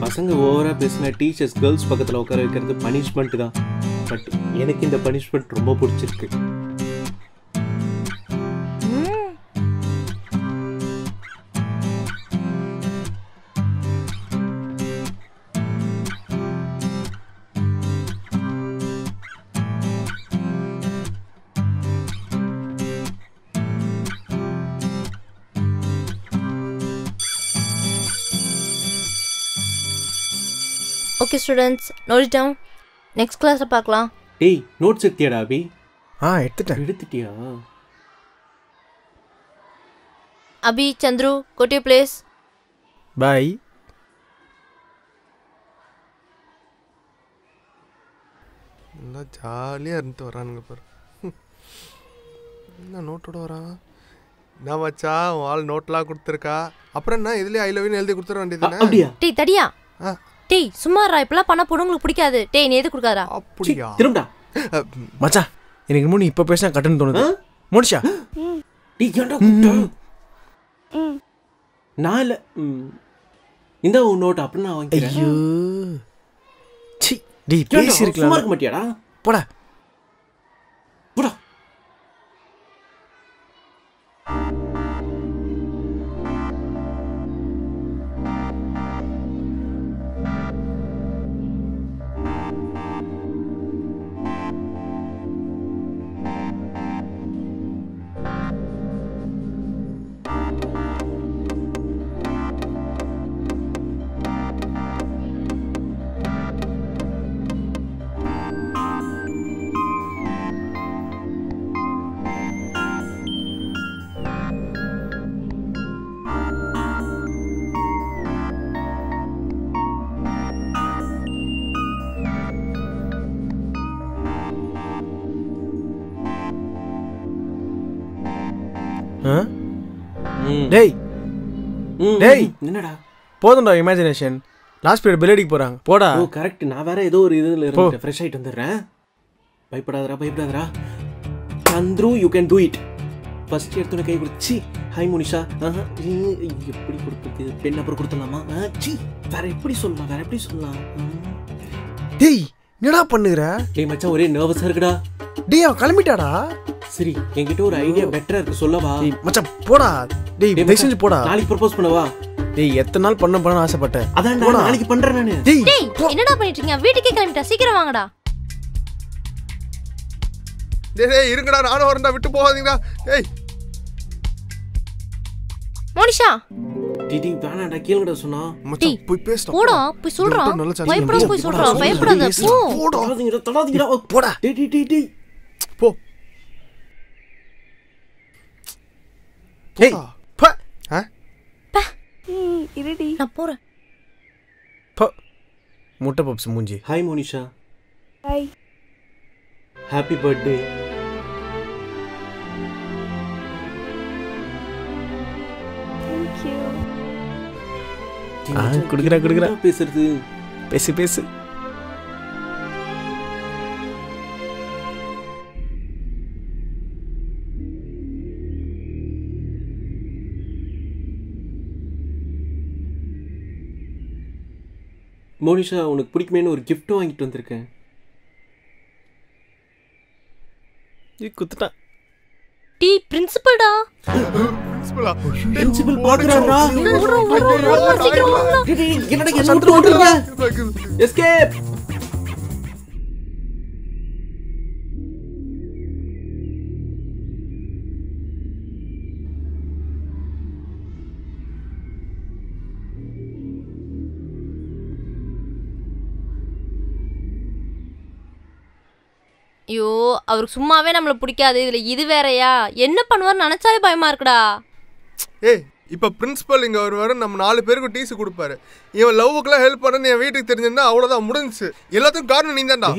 Speaker 3: பசங்க ஓவரா பேசின டீச்சர்ஸ் கேர்ள்ஸ் பக்கத்துல உட்கார வைக்கிறது பனிஷ்மெண்ட் தான். பட் எனக்கு இந்த பனிஷ்மெண்ட் ரொம்ப பிடிச்சிருக்கு.
Speaker 2: Okay students note down next கிளாஸில் பார்க்கலாம்.
Speaker 3: டேய் நோட்ஸ் எடுத்தியாடா அபி?
Speaker 1: ஆ எடுத்துட்டேன்.
Speaker 3: எடுத்துட்டியா?
Speaker 2: அபி சந்துரு கோட்டி பிளேஸ்
Speaker 1: பாய்
Speaker 6: நல்லா ஜாலியாக இருந்துட்டு வரானுங்க பாரு. என்ன நோட்டோட வரான்? என்ன மச்சா உன் ஆள் நோட்லாம் கொடுத்துருக்கா? அப்புறம் என்ன இதுலேயே ஐ லவ்னு எழுதி கொடுத்துட வேண்டியதுதானே
Speaker 3: அப்படியா?
Speaker 2: டேய் தடியா?
Speaker 6: ஆ.
Speaker 2: டேய் சும்மாரா இப்பெல்லாம் பண்ண பொண்ணுங்களுக்கு பிடிக்காது. டேய் நீ எது கொடுக்காதா
Speaker 6: அப்படியா?
Speaker 3: திரும்படா.
Speaker 1: மச்சான் எனக்கு மூணு இப்போ பேசினா கட்டுன்னு தோணுது. முடிச்சா?
Speaker 3: டேய் ஏன்டா கூப்பிட்ட? நான் இல்ல ம். இந்த உன் நோட் அப்படி நான் வாங்கிக்கிறேன்.
Speaker 1: ஐயோ. சி டேய்
Speaker 3: ஏன்டா, சும்மா
Speaker 1: பேசியிருக்கலாம்
Speaker 3: இருக்க மாட்டியாடா?
Speaker 1: போடா.
Speaker 3: போடா.
Speaker 1: டேய். டேய்.
Speaker 3: என்னடா?
Speaker 1: போதும்டா இமேஜினேஷன் லாஸ்ட் பீரியட் பெல் அடிக்க போறாங்க. போடா.
Speaker 3: ஓ கரெக்ட் நான் வேற ஏதோ ஒரு இதுல இருந்து ஃப்ரெஷ் ஆயிட்டு வந்துடுறேன். பயப்படாதடா பயப்படாதடா. Chandru you can do it first எடுத்தோட கை கொடுத்து ஹாய் முனிஷா. எப்படி கொடுக்குறது பெண் அப்புறம் கொடுத்துடலாமா? சீ வேற எப்படி சொல்லலாம்? வேற எப்படி சொல்லலாம்.
Speaker 1: டேய் என்னடா பண்ணுகிற?
Speaker 3: டேய் மச்சான் ஒரே நர்வஸா இருக்குடா.
Speaker 1: டேய் அவன் கிளம்பிட்டாடா.
Speaker 3: சரி என்கிட்ட ஒரு ஐடியா பெட்டரா இருக்கு. சொல்லவா?
Speaker 1: டேய் மச்சான் போடா. டேய்
Speaker 3: டேய்
Speaker 1: தயவு செஞ்சு போடா.
Speaker 3: நாளைக்கு ப்ரப்போஸ் பண்ணவா?
Speaker 1: டேய் எத்தனை நாள் பண்ண பண்ண ஆசைப்பட்டேன்.
Speaker 3: அதான்
Speaker 1: போடா.
Speaker 3: நாளைக்கு பண்றேன் நானு.
Speaker 1: டேய்
Speaker 2: டேய் என்னடா பண்ணிட்டு இருக்கீங்க வீட்டுக்கே கிளம்பிட்டா சீக்கிரம் வாங்கடா.
Speaker 6: டேய் டேய் இருங்கடா. நானும் வரேன்டா. விட்டு போகாதீங்கடா. ஏய்
Speaker 2: மோனிஷா.
Speaker 3: டிடி வேணாடா கேளுங்கடா சொன்னா.
Speaker 6: மச்சான் போய் பேசிட்டா
Speaker 2: போடா போய்
Speaker 6: chance
Speaker 2: பயப்படாம போய் சொல்றான் பயப்படாத. போ.
Speaker 3: தொடாதீங்கடா.
Speaker 1: போடா.
Speaker 3: டேய் டேய் டேய் டேய்.
Speaker 6: போ.
Speaker 1: டேய் ப.
Speaker 6: ஆ?
Speaker 9: ம் இருடி.
Speaker 2: நான் போறேன்.
Speaker 1: ப. முட்டை பப்ஸ் மூஞ்சி.
Speaker 3: Hi Monisha.
Speaker 9: Bye
Speaker 3: happy birthday
Speaker 1: குடுக்குறேன், குடுக்குறேன்.
Speaker 3: பேசுறது?
Speaker 1: பேசு பேசு.
Speaker 3: மோனிஷா உனக்கு பிடிக்குமேன்னு ஒரு gift வாங்கிட்டு வந்திருக்கேன்
Speaker 1: இது குத்துட்டான்
Speaker 2: டீ பிரின்சிபல்டா
Speaker 6: பிரின்சிபலா
Speaker 3: பிரின்சிபல் பாக்குறாரா என்னடா ஓடுறீங்க எஸ்கேப்
Speaker 2: ஐயோ அவருக்கு சும்மாவே நம்மள பிடிக்காது. இதுல இது வேறயா? என்ன பண்ணுவார் நினைச்சாலே பயமா இருக்குடா.
Speaker 6: ஏய் இப்போ பிரின்சிபல் இங்கே வருவாரு நம்ம நாலு பேருக்கு டீசி கொடுப்பாரு. இவன் லவ்வுக்குலாம் ஹெல்ப் பண்ணு என் வீட்டுக்கு தெரிஞ்சிருந்தா அவ்வளோதான் முடிஞ்சுச்சு. எல்லாத்துக்கும் காரணம் நீ தான்டா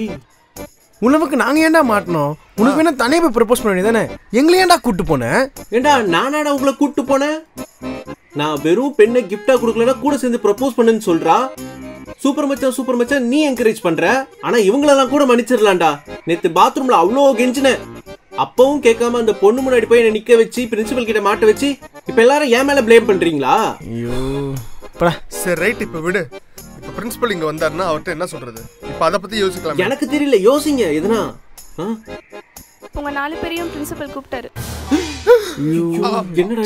Speaker 1: உணவுக்கு நாங்க ஏன்டா மாட்டணும்? உனக்கு வேணா தனியாக போய் ப்ரப்போஸ் பண்ண வேண்டியதானே எங்களை ஏன்டா கூட்டு போனேன்
Speaker 3: ஏண்டா நானாடா உங்களை கூட்டு போனேன் நான் வெறும் பெண்ணை கிஃப்டா கொடுக்கலனா கூட சேர்ந்து ப்ரப்போஸ் பண்ணுன்னு சொல்றா. சூப்பர் மச்சான் சூப்பர் மச்சான் நீ என்கரேஜ் பண்ற. ஆனா இவங்களெல்லாம் கூட மன்னிச்சிடலாம்டா. நேத்து பாத்ரூம்ல அவ்வளோ கெஞ்சினேன் அப்பவும் கேட்காம அந்த பொண்ணு முன்னாடி போய் என்னை நிக்க வச்சு பிரின்சிபல் கிட்ட மாட்ட வச்சு இப்ப எல்லாரும் என் மேல ப்ளேம் பண்றீங்களா?
Speaker 1: ஐயோ. படா
Speaker 6: சரி ரைட் இப்போ விடு. இப்போ பிரின்சிபல் இங்கே வந்தாருன்னா அவர்கிட்ட என்ன சொல்றது? இப்போ அதை பற்றி யோசிக்கலாம்.
Speaker 3: எனக்கு தெரியல யோசிங்க எதுனா?
Speaker 9: உங்க நாலு பேரையும் பிரின்சிபல் கூப்பிட்டாரு.
Speaker 3: ஐயோ, என்னடா?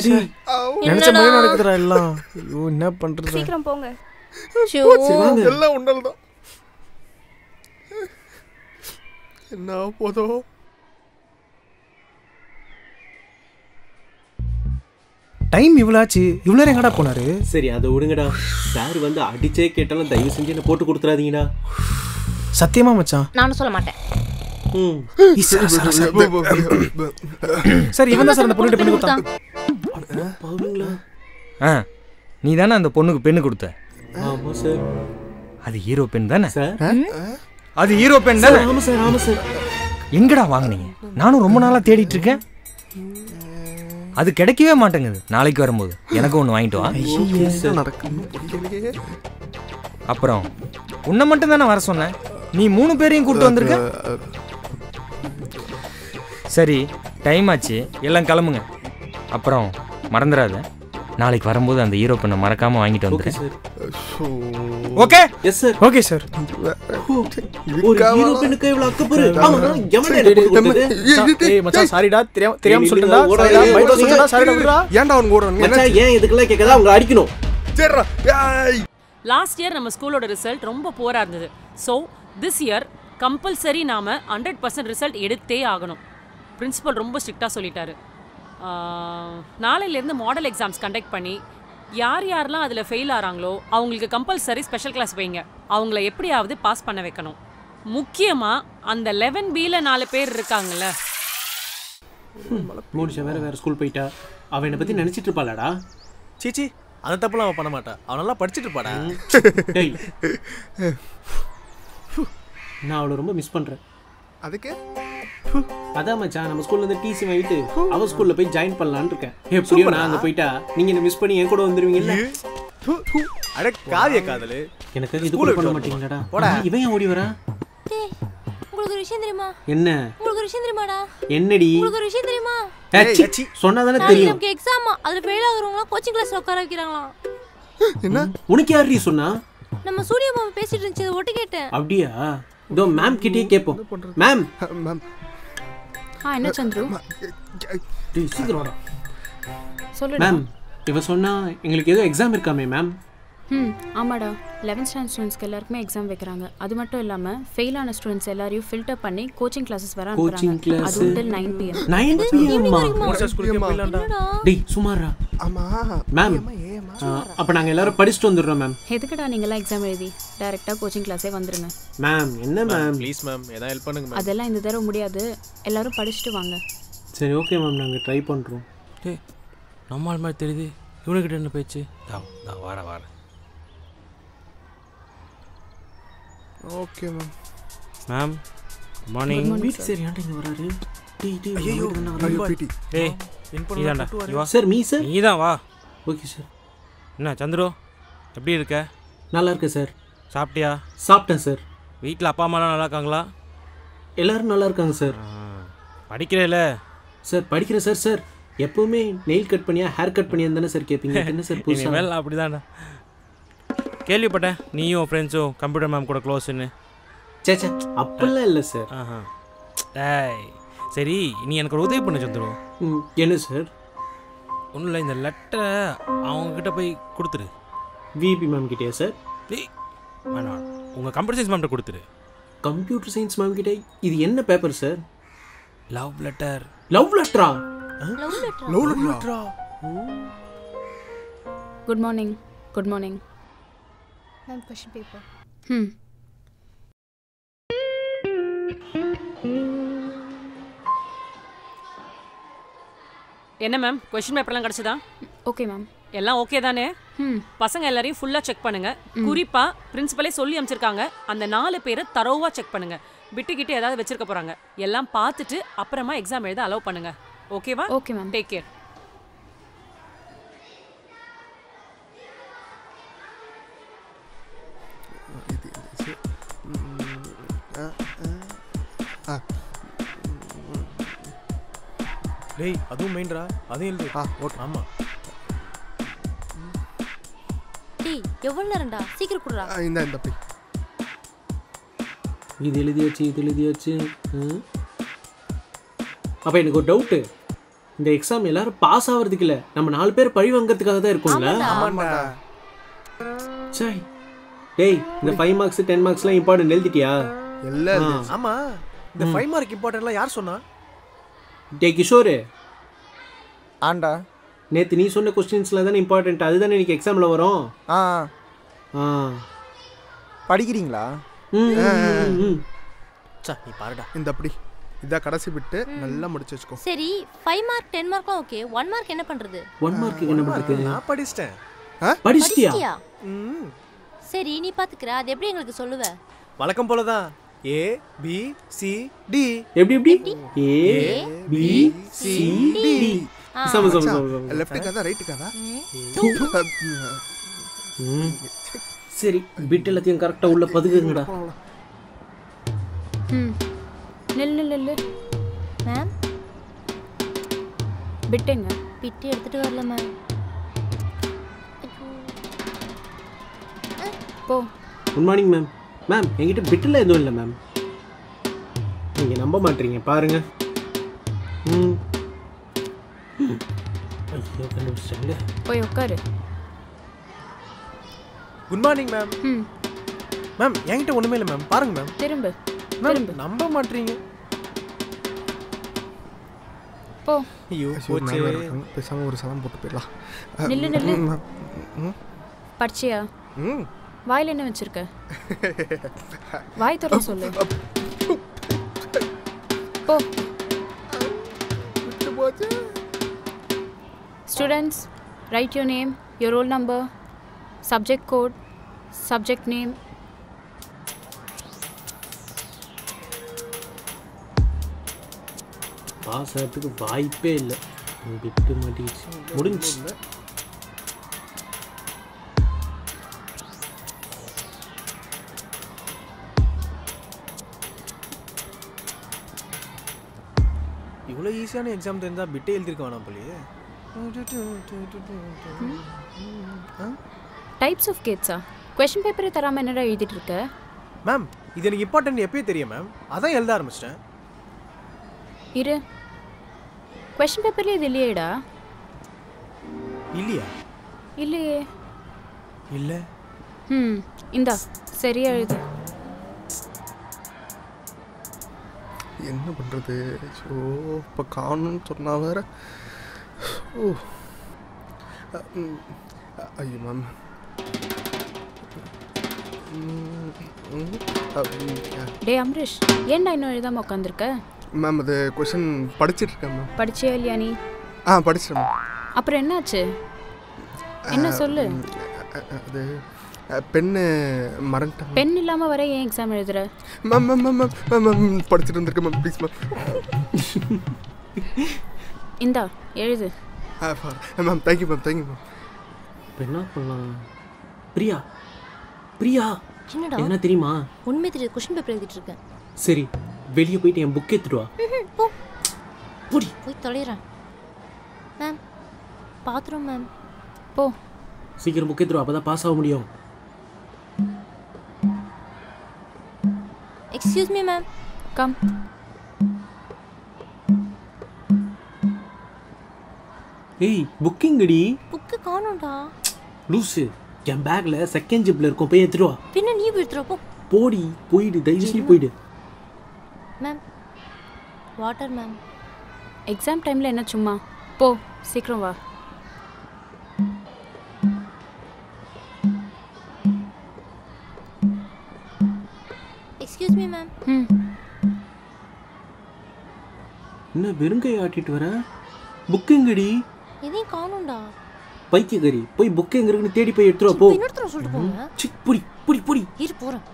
Speaker 1: நினைச்ச மாதிரி நடக்குதுடா எல்லாம். ஐயோ என்ன பண்றது?
Speaker 9: சீக்கிரம் போங்க.
Speaker 6: எல்லாம் உண்டால் தான் என்ன போதோ?
Speaker 1: டைம் இவ்வளோ ஆச்சு இவ்வளோ நேரம் எங்கடா போனாரு?
Speaker 3: சரி அதை விடுங்கடா. சார் வந்து அடிச்சே கேட்டாலும் தயவு செஞ்சு என்ன போட்டு கொடுத்துறாதீங்கடா.
Speaker 1: சத்தியமா மச்சான்?
Speaker 2: நானும் சொல்ல மாட்டேன்.
Speaker 1: சார், இவன் தான் சார் அந்த பொண்ணுகிட்ட பண்ணி கொடுத்தான்.
Speaker 4: ஆ நீ தானே அந்த பொண்ணுக்கு பெண்ணு கொடுத்த?
Speaker 3: ஆமா சார்.
Speaker 4: அது ஹீரோ பெண் தானே?
Speaker 3: சார்?
Speaker 4: அது ஹீரோ பெண் தானே?
Speaker 3: ஆமா சார் ஆமா சார்.
Speaker 4: எங்கடா வாங்குனீங்க? நானும் ரொம்ப நாளா தேடிட்டு இருக்கேன். அது கிடைக்கவே மாட்டேங்குது. நாளைக்கு வரும்போது. எனக்கு ஒன்று வாங்கிட்டு வா. அப்புறம் உன்னை மட்டும் தானே வர சொன்னேன். நீ மூணு பேரையும் கூப்பிட்டு வந்திருக்க? சரி டைம் ஆச்சு. எல்லாம் கிளம்புங்க. அப்புறம் மறந்துடாத. நாளைக்கு வரும்போது அந்த ஹீரோ பெண்ணை மறக்காம வாங்கிட்டு வந்துடுறேன்
Speaker 3: sir.
Speaker 4: Okay
Speaker 3: yes sir
Speaker 1: okay sir
Speaker 3: ஒரு ஹீரோ பெண்ணுக்கு இவ்வளவு அக்கப்புறு ஆமா எவன்டா என்ன போட்டு கொடுத்தது.
Speaker 1: ஏய் மச்சான் சாரிடா. தெரியாம தெரியாம
Speaker 3: ஏய்,
Speaker 1: சொல்லிட்டா
Speaker 3: நீ ஓடாத,
Speaker 1: சாரிடா
Speaker 3: ஏய்,
Speaker 1: பைட்
Speaker 3: ஓடாத.
Speaker 1: சொல்லிட்டா சாரிடா விடுறா.
Speaker 6: ஏன்டா அவன் கூட
Speaker 3: மச்சான் ஏன் இதுக்கெல்லாம் கேட்காத அவங்க அடிக்கணும்.
Speaker 6: சரிடா ஏய்.
Speaker 11: லாஸ்ட் இயர் நம்ம ஸ்கூலோட ரிசல்ட் ரொம்ப போராக இருந்தது. ஸோ திஸ் இயர் கம்பல்சரி நாம் ஹண்ட்ரட் பர்சன்ட் ரிசல்ட் எடுத்தே ஆகணும். பிரின்சிபல் ரொம்ப ஸ்ட்ரிக்டாக சொல்லிட்டாரு. நாளையிலேருந்து மாடல் எக்ஸாம்ஸ் கண்டக்ட் பண்ணி யார் யாரெல்லாம் அதில் ஃபெயில் ஆகிறாங்களோ அவங்களுக்கு கம்பல்சரி ஸ்பெஷல் கிளாஸ் வைங்க. அவங்கள எப்படியாவது பாஸ் பண்ண வைக்கணும். முக்கியமாக அந்த லெவன் பியில் நாலு பேர் இருக்காங்கல்ல.
Speaker 3: மோனிஷா வேற வேற ஸ்கூல் போயிட்டா. அவ என்னை பத்தி நினைச்சிட்டு இருப்பாளாடா.
Speaker 1: சீச்சி அந்த தப்புலாம் அவன் பண்ண மாட்டா அவன் நல்லா படிச்சிட்டு இருப்பாடா.
Speaker 3: டேய். நான் அவளை ரொம்ப மிஸ் பண்றேன்.
Speaker 6: அதுக்கு?
Speaker 3: அதான் மச்சான் நம்ம ஸ்கூல்ல இருந்து டிசி வாங்கிட்டு அவ ஸ்கூல்ல போய் ஜாயின் பண்ணலாம்னு இருக்கேன். எப்படியோ நான் அங்க போயிட்டா நீங்க என்ன மிஸ் பண்ணி என் கூட வந்துருவீங்கல்ல?
Speaker 1: அட காவிய காதலு.
Speaker 3: எனக்கு இது கூட பண்ண. மாட்டீங்களாடா. இவன் ஏன் ஓடி வரா?
Speaker 2: உங்களுக்கு ஒரு விஷயம் தெரியுமா?
Speaker 3: என்ன?
Speaker 2: உங்களுக்கு ஒரு விஷயம் தெரியுமாடா?
Speaker 3: என்னடி?
Speaker 2: உங்களுக்கு ஒரு விஷயம் தெரியுமா?
Speaker 3: ஏய், சி, சொன்னாதானே
Speaker 2: நாளைக்கு
Speaker 3: தெரியும்.
Speaker 2: நமக்கு எக்ஸாமா அதுல ஃபெயில் ஆகுறவங்களாம் கோச்சிங் கிளாஸ்ல உட்கார வைக்கிறாங்களாம்.
Speaker 6: என்ன?
Speaker 3: உனக்கு யாருடி சொன்னா?
Speaker 2: நம்ம சூர்யா மாமா பேசிட்டு இருந்துச்சு ஒட்டு கேட்டேன்.
Speaker 3: அப்படியா? இதோ மேம் கிட்டயே கேட்போம். மேம்
Speaker 6: மேம்
Speaker 8: ஆ என்ன சந்துரு?
Speaker 3: டேய், சீக்கிரம் வாடா.
Speaker 8: சொல்லுடா.
Speaker 3: மேம் இவ சொன்னா எங்களுக்கு ஏதோ எக்ஸாம் இருக்காமே மேம்
Speaker 8: ம் ஆமாடா. லெவன்த் ஸ்டாண்டர்ட் ஸ்டூடெண்ட்ஸ்க்கு எல்லாருக்குமே எக்ஸாம் வைக்கிறாங்க. அது மட்டும் இல்லாமல் ஃபெயில் ஆன ஸ்டூடெண்ட்ஸ் எல்லாரையும் ஃபில்டர் பண்ணி கோச்சிங் கிளாஸஸ் வர அனுப்புறாங்க.
Speaker 3: Class.
Speaker 8: அது until நைன் பிஎம்
Speaker 3: நைன் பிஎம்மா
Speaker 1: முடிச்சா ஸ்கூலுக்கு போயிடலாம்டா.
Speaker 3: டேய் சுமாரா.
Speaker 6: ஆமா.
Speaker 3: மேம் அப்ப நாங்க எல்லாரும் படிச்சுட்டு வந்துடுறோம் மேம்
Speaker 8: எதுக்குடா நீங்களாம் எக்ஸாம் எழுதி? டைரெக்டாக கோச்சிங் கிளாஸே வந்துருங்க.
Speaker 3: மேம் என்ன மேம்
Speaker 1: ப்ளீஸ் மேம் ஏதாவது ஹெல்ப் பண்ணுங்க மேம்
Speaker 8: அதெல்லாம் இந்த தடவை முடியாது. எல்லாரும் படிச்சுட்டு வாங்க.
Speaker 3: சரி ஓகே மேம் நாங்க ட்ரை பண்றோம்.
Speaker 12: டேய் நம்மால் மாதிரி தெரியுது. இவனுக்கிட்ட என்ன பேச்சு? தான் தான் வார வார
Speaker 6: ஓகே மேம்
Speaker 12: மேம் மார்னிங்
Speaker 3: வீட்டுக்கு சரி ஏன்டா இங்க வராரு. டேய் டேய்
Speaker 1: ஐயோ
Speaker 6: ஐயோ பிடி
Speaker 12: டேய்
Speaker 1: இன்
Speaker 12: நீதான்டா நீ வா.
Speaker 3: சார் மீ சார்
Speaker 12: நீ தான் வா.
Speaker 3: ஓகே சார்
Speaker 12: என்ன சந்துரு? எப்படி இருக்க?
Speaker 3: நல்லா இருக்கேன் சார்
Speaker 12: சாப்பிட்டியா?
Speaker 3: சாப்பிட்டேன் சார்
Speaker 12: வீட்டில் அப்பா அம்மாலாம் நல்லா இருக்காங்களா?
Speaker 3: எல்லாரும் நல்லா இருக்காங்க சார்
Speaker 12: படிக்கிறேல.
Speaker 3: சார் படிக்கிறேன் சார் சார் எப்பவுமே நெயில் கட் பண்ணியா ஹேர் கட் பண்ணியா தானே சார் கேட்பீங்க என்ன சார் புதுசா?
Speaker 12: இனிமேல் அப்படிதான்டா. கேள்விப்பட்டேன். நீயும் ஃப்ரெண்ட்ஸும் கம்ப்யூட்டர் மேம் கூட க்ளோஸ்ன்னு
Speaker 3: சே சே அப்படிலாம் இல்லை சார்
Speaker 12: ஆஹா. டேய் சரி நீ எனக்கு ஒரு உதவி பண்ண சந்துரு
Speaker 3: ம், என்ன சார்
Speaker 12: ஒன்றும் இல்லை இந்த லெட்டரை அவங்கக்கிட்ட போய் கொடுத்துரு.
Speaker 3: விபி மேம் கிட்டேயா சார்
Speaker 12: வேணாம். உங்கள் கம்ப்யூட்டர் சயின்ஸ் மேம்கிட்ட கொடுத்துரு.
Speaker 3: கம்ப்யூட்டர் சயின்ஸ் மேம் கிட்டே இது என்ன paper sir
Speaker 12: love letter
Speaker 3: love லெட்டரா
Speaker 6: love லெட்டரா
Speaker 9: good morning good morning
Speaker 5: ma'am question paper
Speaker 9: ம்
Speaker 11: என்ன மேம் கொஸ்டின் பேப்பர்லாம் கிடச்சதா?
Speaker 9: ஓகே மேம்
Speaker 11: எல்லாம் ஓகே தானே? பசங்க எல்லாரையும் ஃபுல்லாக செக் பண்ணுங்க. குறிப்பா பிரின்சிபலே சொல்லி அமைச்சிருக்காங்க அந்த நாலு பேரை தரோவா செக் பண்ணுங்க. விட்டுக்கிட்டு ஏதாவது வச்சிருக்க போறாங்க. எல்லாம் பார்த்துட்டு அப்புறமா எக்ஸாம் எழுத அலோவ் பண்ணுங்க. ஓகேவா
Speaker 9: ஓகே மேம்
Speaker 11: டேக் கேர்
Speaker 3: டேய் அதுவும் மெயின்ரா அதையும் எழுது.
Speaker 6: ஆ ஓகே.
Speaker 3: ஆமாம்
Speaker 2: டேய் எவ்வளவு நேரம்டா? சீக்கிரம் குடுறா
Speaker 6: இந்த இந்த போய்
Speaker 3: இது எழுதியாச்சு இது எழுதியாச்சு அப்போ எனக்கு ஒரு டவுட்டு இந்த எக்ஸாம் எல்லாரும் பாஸ் ஆகிறதுக்கு இல்லை நம்ம நாலு பேர் பழி வாங்குறதுக்காக தான் இருக்கும்ல. சரி டேய் இந்த ஃபைவ் மார்க்ஸ் டென் மார்க்ஸ்லாம் இம்பார்ட்டன்ட் எழுதிட்டியா?
Speaker 6: எல்லாம்
Speaker 3: ஆ.
Speaker 1: இந்த ஃபைவ் மார்க் இம்பார்ட்டன்ட்லாம் யார் சொன்னா?
Speaker 3: டே கிஷோரு.
Speaker 13: ஆண்டா.
Speaker 3: நேற்று நீ சொன்ன கொஸ்டின்ஸில் தானே இம்பார்ட்டன்ட் அதுதானே இன்னைக்கு எக்ஸாமில் வரும்.
Speaker 13: ஆ.
Speaker 3: ஆ.
Speaker 13: படிக்கிறீங்களா?
Speaker 3: ம்.
Speaker 1: சா நீ பாருடா.
Speaker 6: இந்த அப்படி. இதான் கடைசி விட்டு நல்லா முடிச்சு வச்சுக்கோ.
Speaker 2: சரி ஃபைவ் மார்க் டென் மார்க்லாம் ஓகே ஒன் மார்க் என்ன பண்றது?
Speaker 3: ஒன் மார்க்கு என்ன பண்ணுறது
Speaker 1: நான் படிச்சிட்டேன்.
Speaker 3: படிச்சிட்டியா?
Speaker 2: சரி நீ பாத்துக்கிற. அது எப்படி எங்களுக்கு சொல்லுவ?
Speaker 1: வழக்கம் போல தான் ஏ பி சி டி
Speaker 3: எப்படி எப்படி? A B C D. சம சம சம சம.
Speaker 6: லெஃப்ட்டுக்காதா ரைட்டுக்காதா
Speaker 3: ம். சரி பிட் எல்லாத்தையும் கரெக்டாக உள்ள பதுக்குங்கடா.
Speaker 9: ம். நில் நில் நில்லு.
Speaker 2: மேம்
Speaker 9: விட்டுங்க
Speaker 2: பிட்டு எடுத்துட்டு வரல மேம்
Speaker 9: போ.
Speaker 3: குட் மார்னிங் மேம் மேம் என்கிட்ட பிட்டில் எதுவும் இல்லை மேம் நீங்கள் நம்ப மாட்டீங்க பாருங்க. ம். ஐயோ கண்டுபிடிச்சாங்க
Speaker 9: போய் உட்காரு.
Speaker 1: குட் மார்னிங் மேம்
Speaker 9: ம்.
Speaker 1: மேம் என்கிட்ட ஒண்ணுமே இல்லை மேம் பாருங்க மேம்
Speaker 9: திரும்பு
Speaker 1: மேம்
Speaker 9: திரும்பு.
Speaker 1: நம்ப மாட்டீங்க.
Speaker 9: போ.
Speaker 1: ஐயோ போச்சு.
Speaker 6: பேசாம ஒரு சலம் போட்டு போயிடலாம்.
Speaker 9: நில்லு, நில்லு. படிச்சியா?
Speaker 6: ம்.
Speaker 9: வாயில என்ன வச்சிருக்க? வாய் தர சொல்லு. போ. Students write your name your roll number subject code subject name
Speaker 3: pass ஆகிறதுக்கு வாய்ப்பே இல்லை. மாட்டிக்கிச்சு. முடிஞ்சு
Speaker 1: இவ்வளோ ஈஸியான எக்ஸாம் தெரிஞ்சா பிட்டே எழுதிருக்க வேணாம் போலியே.
Speaker 9: டைப்ஸ் ஆஃப் கேட்ஸா கொஷின் பேப்பரே தராமல் என்னடா எழுதிட்டு இருக்க?
Speaker 1: மேம் இது எனக்கு இம்பார்ட்டன்ட் எப்பயே தெரியும் மேம் அதான் எழுத ஆரம்பிச்சிட்டேன்.
Speaker 9: இரு. கொஷின் பேப்பர்லேயே இது இல்லையேடா?
Speaker 1: இல்லையா?
Speaker 9: இல்லையே.
Speaker 1: இல்லை.
Speaker 9: ம் இந்தா சரியா எழுது.
Speaker 6: என்ன பண்றது? ஸோ இப்போ காணும்னு சொன்னா வேற. ஓ. ஐயோ மேம்.
Speaker 9: டே அம்ரிஷ் ஏன்டா இன்னும் எழுதாம உட்காந்துருக்க
Speaker 6: மேம் அது கொஷின் படிச்சிட்டு இருக்கேன் மேம்.
Speaker 9: படிச்சியா இல்லையா நீ?
Speaker 6: ஆ படிச்சிட்டேன்
Speaker 9: அப்புறம் என்னாச்சு? என்ன சொல்லு?
Speaker 6: அது பென்னு மறந்துட்டேன்
Speaker 9: பென் இல்லாம வர ஏன் எக்ஸாம் எழுதுற?
Speaker 6: Ma'am ma'am ma'am ma'am ma'am ma'am படிச்சுட்டு இருந்திருக்கேன் மேம் ப்ளீஸ் மேம்
Speaker 9: இந்தா எழுது.
Speaker 6: Ma'am thank you ma'am thank you ma'am
Speaker 3: இப்போ என்ன பண்ணலாம்? பிரியா பிரியா.
Speaker 2: என்னடா?
Speaker 3: என்ன தெரியுமா?
Speaker 2: உண்மை தெரியாது கொஸ்டின் பேப்பர் எழுதிட்டு இருக்கேன்.
Speaker 3: சரி வெளியே போயிட்டு என் புக் எடுத்துட்டு வா.
Speaker 2: போ.
Speaker 3: போடி.
Speaker 2: போய் தொலைகிறேன் மேம் பாத்ரூம் மேம்
Speaker 9: போ.
Speaker 3: சீக்கிரம் புக் எடுத்துட்டு வா அப்போ தான் பாஸ் ஆக முடியும்.
Speaker 2: எக்ஸ்கியூஸ் மீ மேம்
Speaker 9: கம்
Speaker 3: ஏய் புக்கிங்கடி
Speaker 2: புக்கு காணோம்டா
Speaker 3: லூசு என் பேக்ல செகண்ட் ஜிப்ல இருக்கும் போய் எடுத்துட்டு வா
Speaker 2: பின்ன நீ எடுத்துருப்போ
Speaker 3: போடி போயிடு தயவு செஞ்சு போயிடு
Speaker 2: மேம் வாட்டர் மேம்
Speaker 9: எக்ஸாம் டைமில் என்ன சும்மா போ சீக்கிரம் வா
Speaker 2: எக்ஸ்கியூஸ் மீ. மேம்
Speaker 3: என்ன வெறுங்கை ஆட்டிட்டு வர? புக்கிங்கடி
Speaker 2: இதையும் காணோம்டா.
Speaker 3: பைத்தியக்காரி போய் புக் எங்க இருக்குன்னு தேடி போய் எடுத்துட்டு போ.
Speaker 2: இன்னொருத்தர சொல்லிட்டு போங்க.
Speaker 3: சி புடி புடி புடி.
Speaker 2: இரு போறேன்.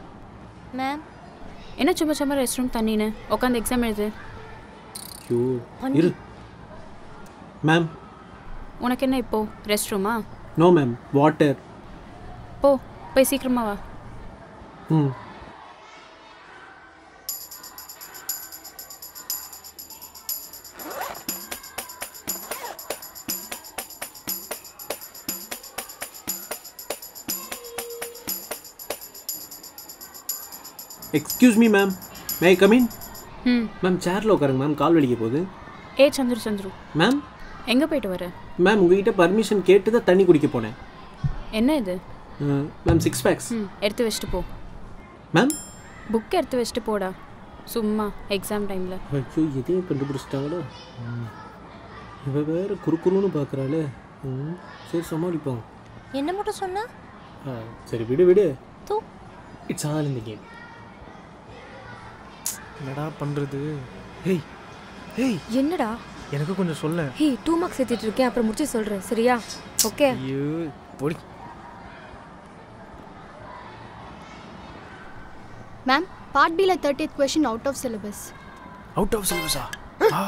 Speaker 2: மேம்
Speaker 9: என்ன சும்மா சும்மா ரெஸ்ட் ரூம் தண்ணின்னு? உட்காந்து எக்ஸாம் எழுது.
Speaker 3: ஐயோ. இரு. மேம்
Speaker 9: உனக்கு என்ன இப்போ? ரெஸ்ட் ரூமா
Speaker 3: நோ மேம் வாட்டர்
Speaker 9: போ போய் சீக்கிரமா வா.
Speaker 3: ம். Excuse me ma'am may come in
Speaker 9: ம்
Speaker 3: மேம் சேரில் உட்காருங்க மேம் கால் வலிக்க போகுது.
Speaker 9: ஏ சந்துரு சந்துரு.
Speaker 3: மேம்
Speaker 9: எங்கே போயிட்டு வர?
Speaker 3: மேம் உங்ககிட்ட பர்மிஷன் கேட்டு தான் தண்ணி குடிக்க போனேன்.
Speaker 9: என்ன இது?
Speaker 3: மேம் சிக்ஸ் பேக்ஸ்
Speaker 9: எடுத்து வச்சுட்டு போ.
Speaker 3: மேம்
Speaker 9: புக் எடுத்து வச்சுட்டு போடா. சும்மா எக்ஸாம் டைமில்
Speaker 3: ஐயோ எதையும் கண்டுபிடிச்சிட்டாங்களோ. இவ வேற குறுக்குறுன்னு பார்க்குறாளே ம் சரி சமாளிப்போம்.
Speaker 2: என்ன மட்டும் சொன்னா?
Speaker 3: சரி விடு விடு.
Speaker 2: தூ.
Speaker 3: இட்ஸ் ஆல் இந்த கேம்
Speaker 1: என்னடா பண்றது? Hey hey.
Speaker 14: என்னடா?
Speaker 1: எனக்கு கொஞ்சம் சொல்ல
Speaker 14: ஹே டூ மார்க்ஸ் ஏற்றிட்டு இருக்கேன் அப்புறம் முடிச்சு சொல்கிறேன் சரியா? ஓகே.
Speaker 1: ஐயோ போடி.
Speaker 5: மேம் பார்ட் பியில் thirtieth question out of syllabus
Speaker 1: out of சிலபஸா ஆ?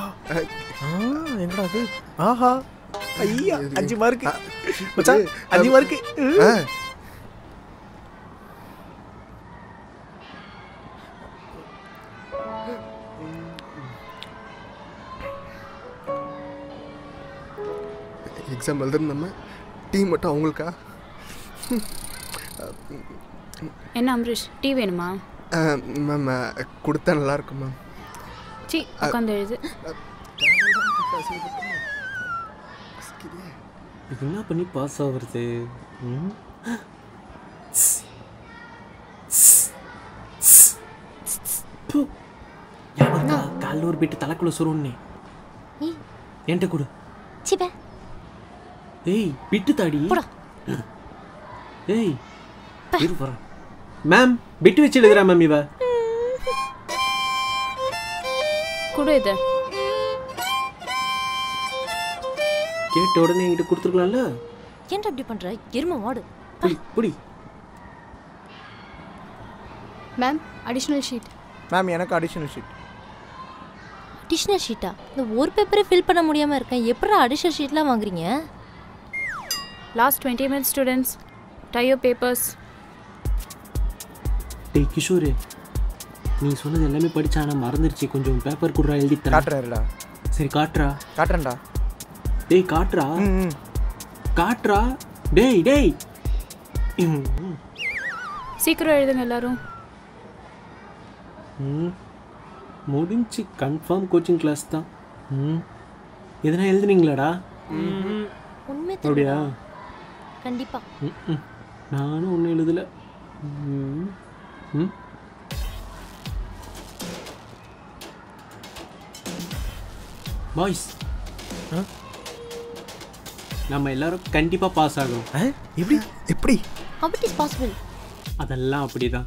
Speaker 1: என்னடா அது? ஆஹா. ஐயா அஞ்சு மார்க் மச்சான் அஞ்சு மார்க்
Speaker 6: எக்ஸாம் எழுதுறது நம்ம டீம் மட்டும் அவங்களுக்கா?
Speaker 9: என்ன அம்ரிஷ் டீ வேணுமா?
Speaker 6: மேம் கொடுத்தா நல்லா இருக்கும்? மேம்
Speaker 9: சி உட்காந்து எழுது.
Speaker 3: இது என்ன பண்ணி பாஸ் ஆகுறது? காலைல ஒரு பிட்டு தலைக்குள்ள சொருன்னே. என்கிட்ட கொடு.
Speaker 2: சிபே
Speaker 3: ஏய் பிட்டு தாடி
Speaker 2: போடா.
Speaker 3: ஏய் இரு போறேன் மேம் பிட்டு வச்சு எழுதுறா மேம் இவ.
Speaker 9: கொடு இதை.
Speaker 3: கேட்ட உடனே என்கிட்ட கொடுத்துருக்கலாம்ல?
Speaker 2: ஏன்டா இப்படி பண்ற? எருமை வாடு
Speaker 3: புடி புடி.
Speaker 5: மேம் அடிஷ்னல் ஷீட்
Speaker 13: மேம் எனக்கு அடிஷனல் ஷீட்
Speaker 2: அடிஷ்னல் ஷீட்டா இந்த ஒரு பேப்பரே ஃபில் பண்ண முடியாம இருக்கேன். எப்படி அடிஷ்னல் ஷீட்லாம் வாங்குறீங்க?
Speaker 9: லாஸ்ட் டுவெண்ட்டி மினிட்ஸ் ஸ்டூடெண்ட்ஸ் டையோ பேப்பர்ஸ்
Speaker 3: டேய் கிஷோர் நீ சொன்னது எல்லாமே படிச்சா ஆனால் மறந்துருச்சு. கொஞ்சம் பேப்பர் குடுறா எழுதி
Speaker 13: காட்டுறாருடா.
Speaker 3: சரி காட்டுறா.
Speaker 13: காட்டுறேன்டா.
Speaker 3: டேய் காட்டுறா. காட்டுறா. டேய் டேய்.
Speaker 9: சீக்கிரம் எழுதுங்க எல்லாரும்.
Speaker 3: ம். முடிஞ்சு கன்ஃபார்ம் கோச்சிங் கிளாஸ் தான். ம். எதனா எழுதுனீங்களாடா?
Speaker 2: உண்மை
Speaker 3: அப்படியா?
Speaker 2: கண்டிப்பா.
Speaker 3: ம், ம். நானும் ஒன்றும் எழுதலை. ம் பாய்ஸ் நம்ம எல்லாரும் கண்டிப்பாக பாஸ் ஆகணும்.
Speaker 1: எப்படி? எப்படி?
Speaker 2: How it is possible?
Speaker 3: அதெல்லாம் அப்படிதான்.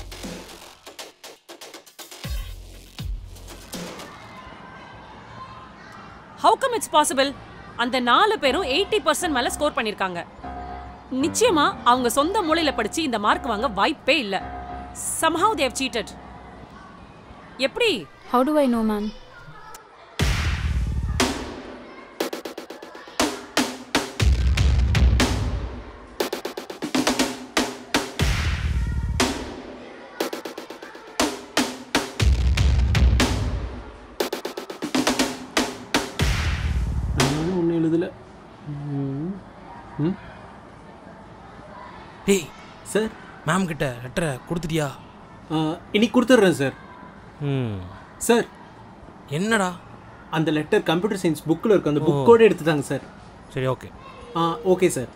Speaker 11: ஹவு கம் இட்ஸ் பாசிபிள் அந்த நாலு பேரும் எயிட்டி பர்சன்ட் மேல ஸ்கோர் பண்ணிருக்காங்க. நிச்சயமா அவங்க சொந்த மூளையில படிச்சு இந்த மார்க் வாங்க வாய்ப்பே இல்ல. சம்ஹவ் தேவ் சீட்டட் எப்படி?
Speaker 9: How do I know ma'am
Speaker 1: ma'am கிட்ட லெட்டரை கொடுத்துட்டியா
Speaker 3: இன்னைக்கு கொடுத்துட்றேன் சார்
Speaker 1: ம்.
Speaker 3: சார்
Speaker 1: என்னடா?
Speaker 3: அந்த லெட்டர் கம்ப்யூட்டர் சயின்ஸ் புக்கில் இருக்கு அந்த புக்கோட எடுத்துட்டாங்க சார்
Speaker 12: சரி ஓகே
Speaker 3: ஆ ஓகே சார்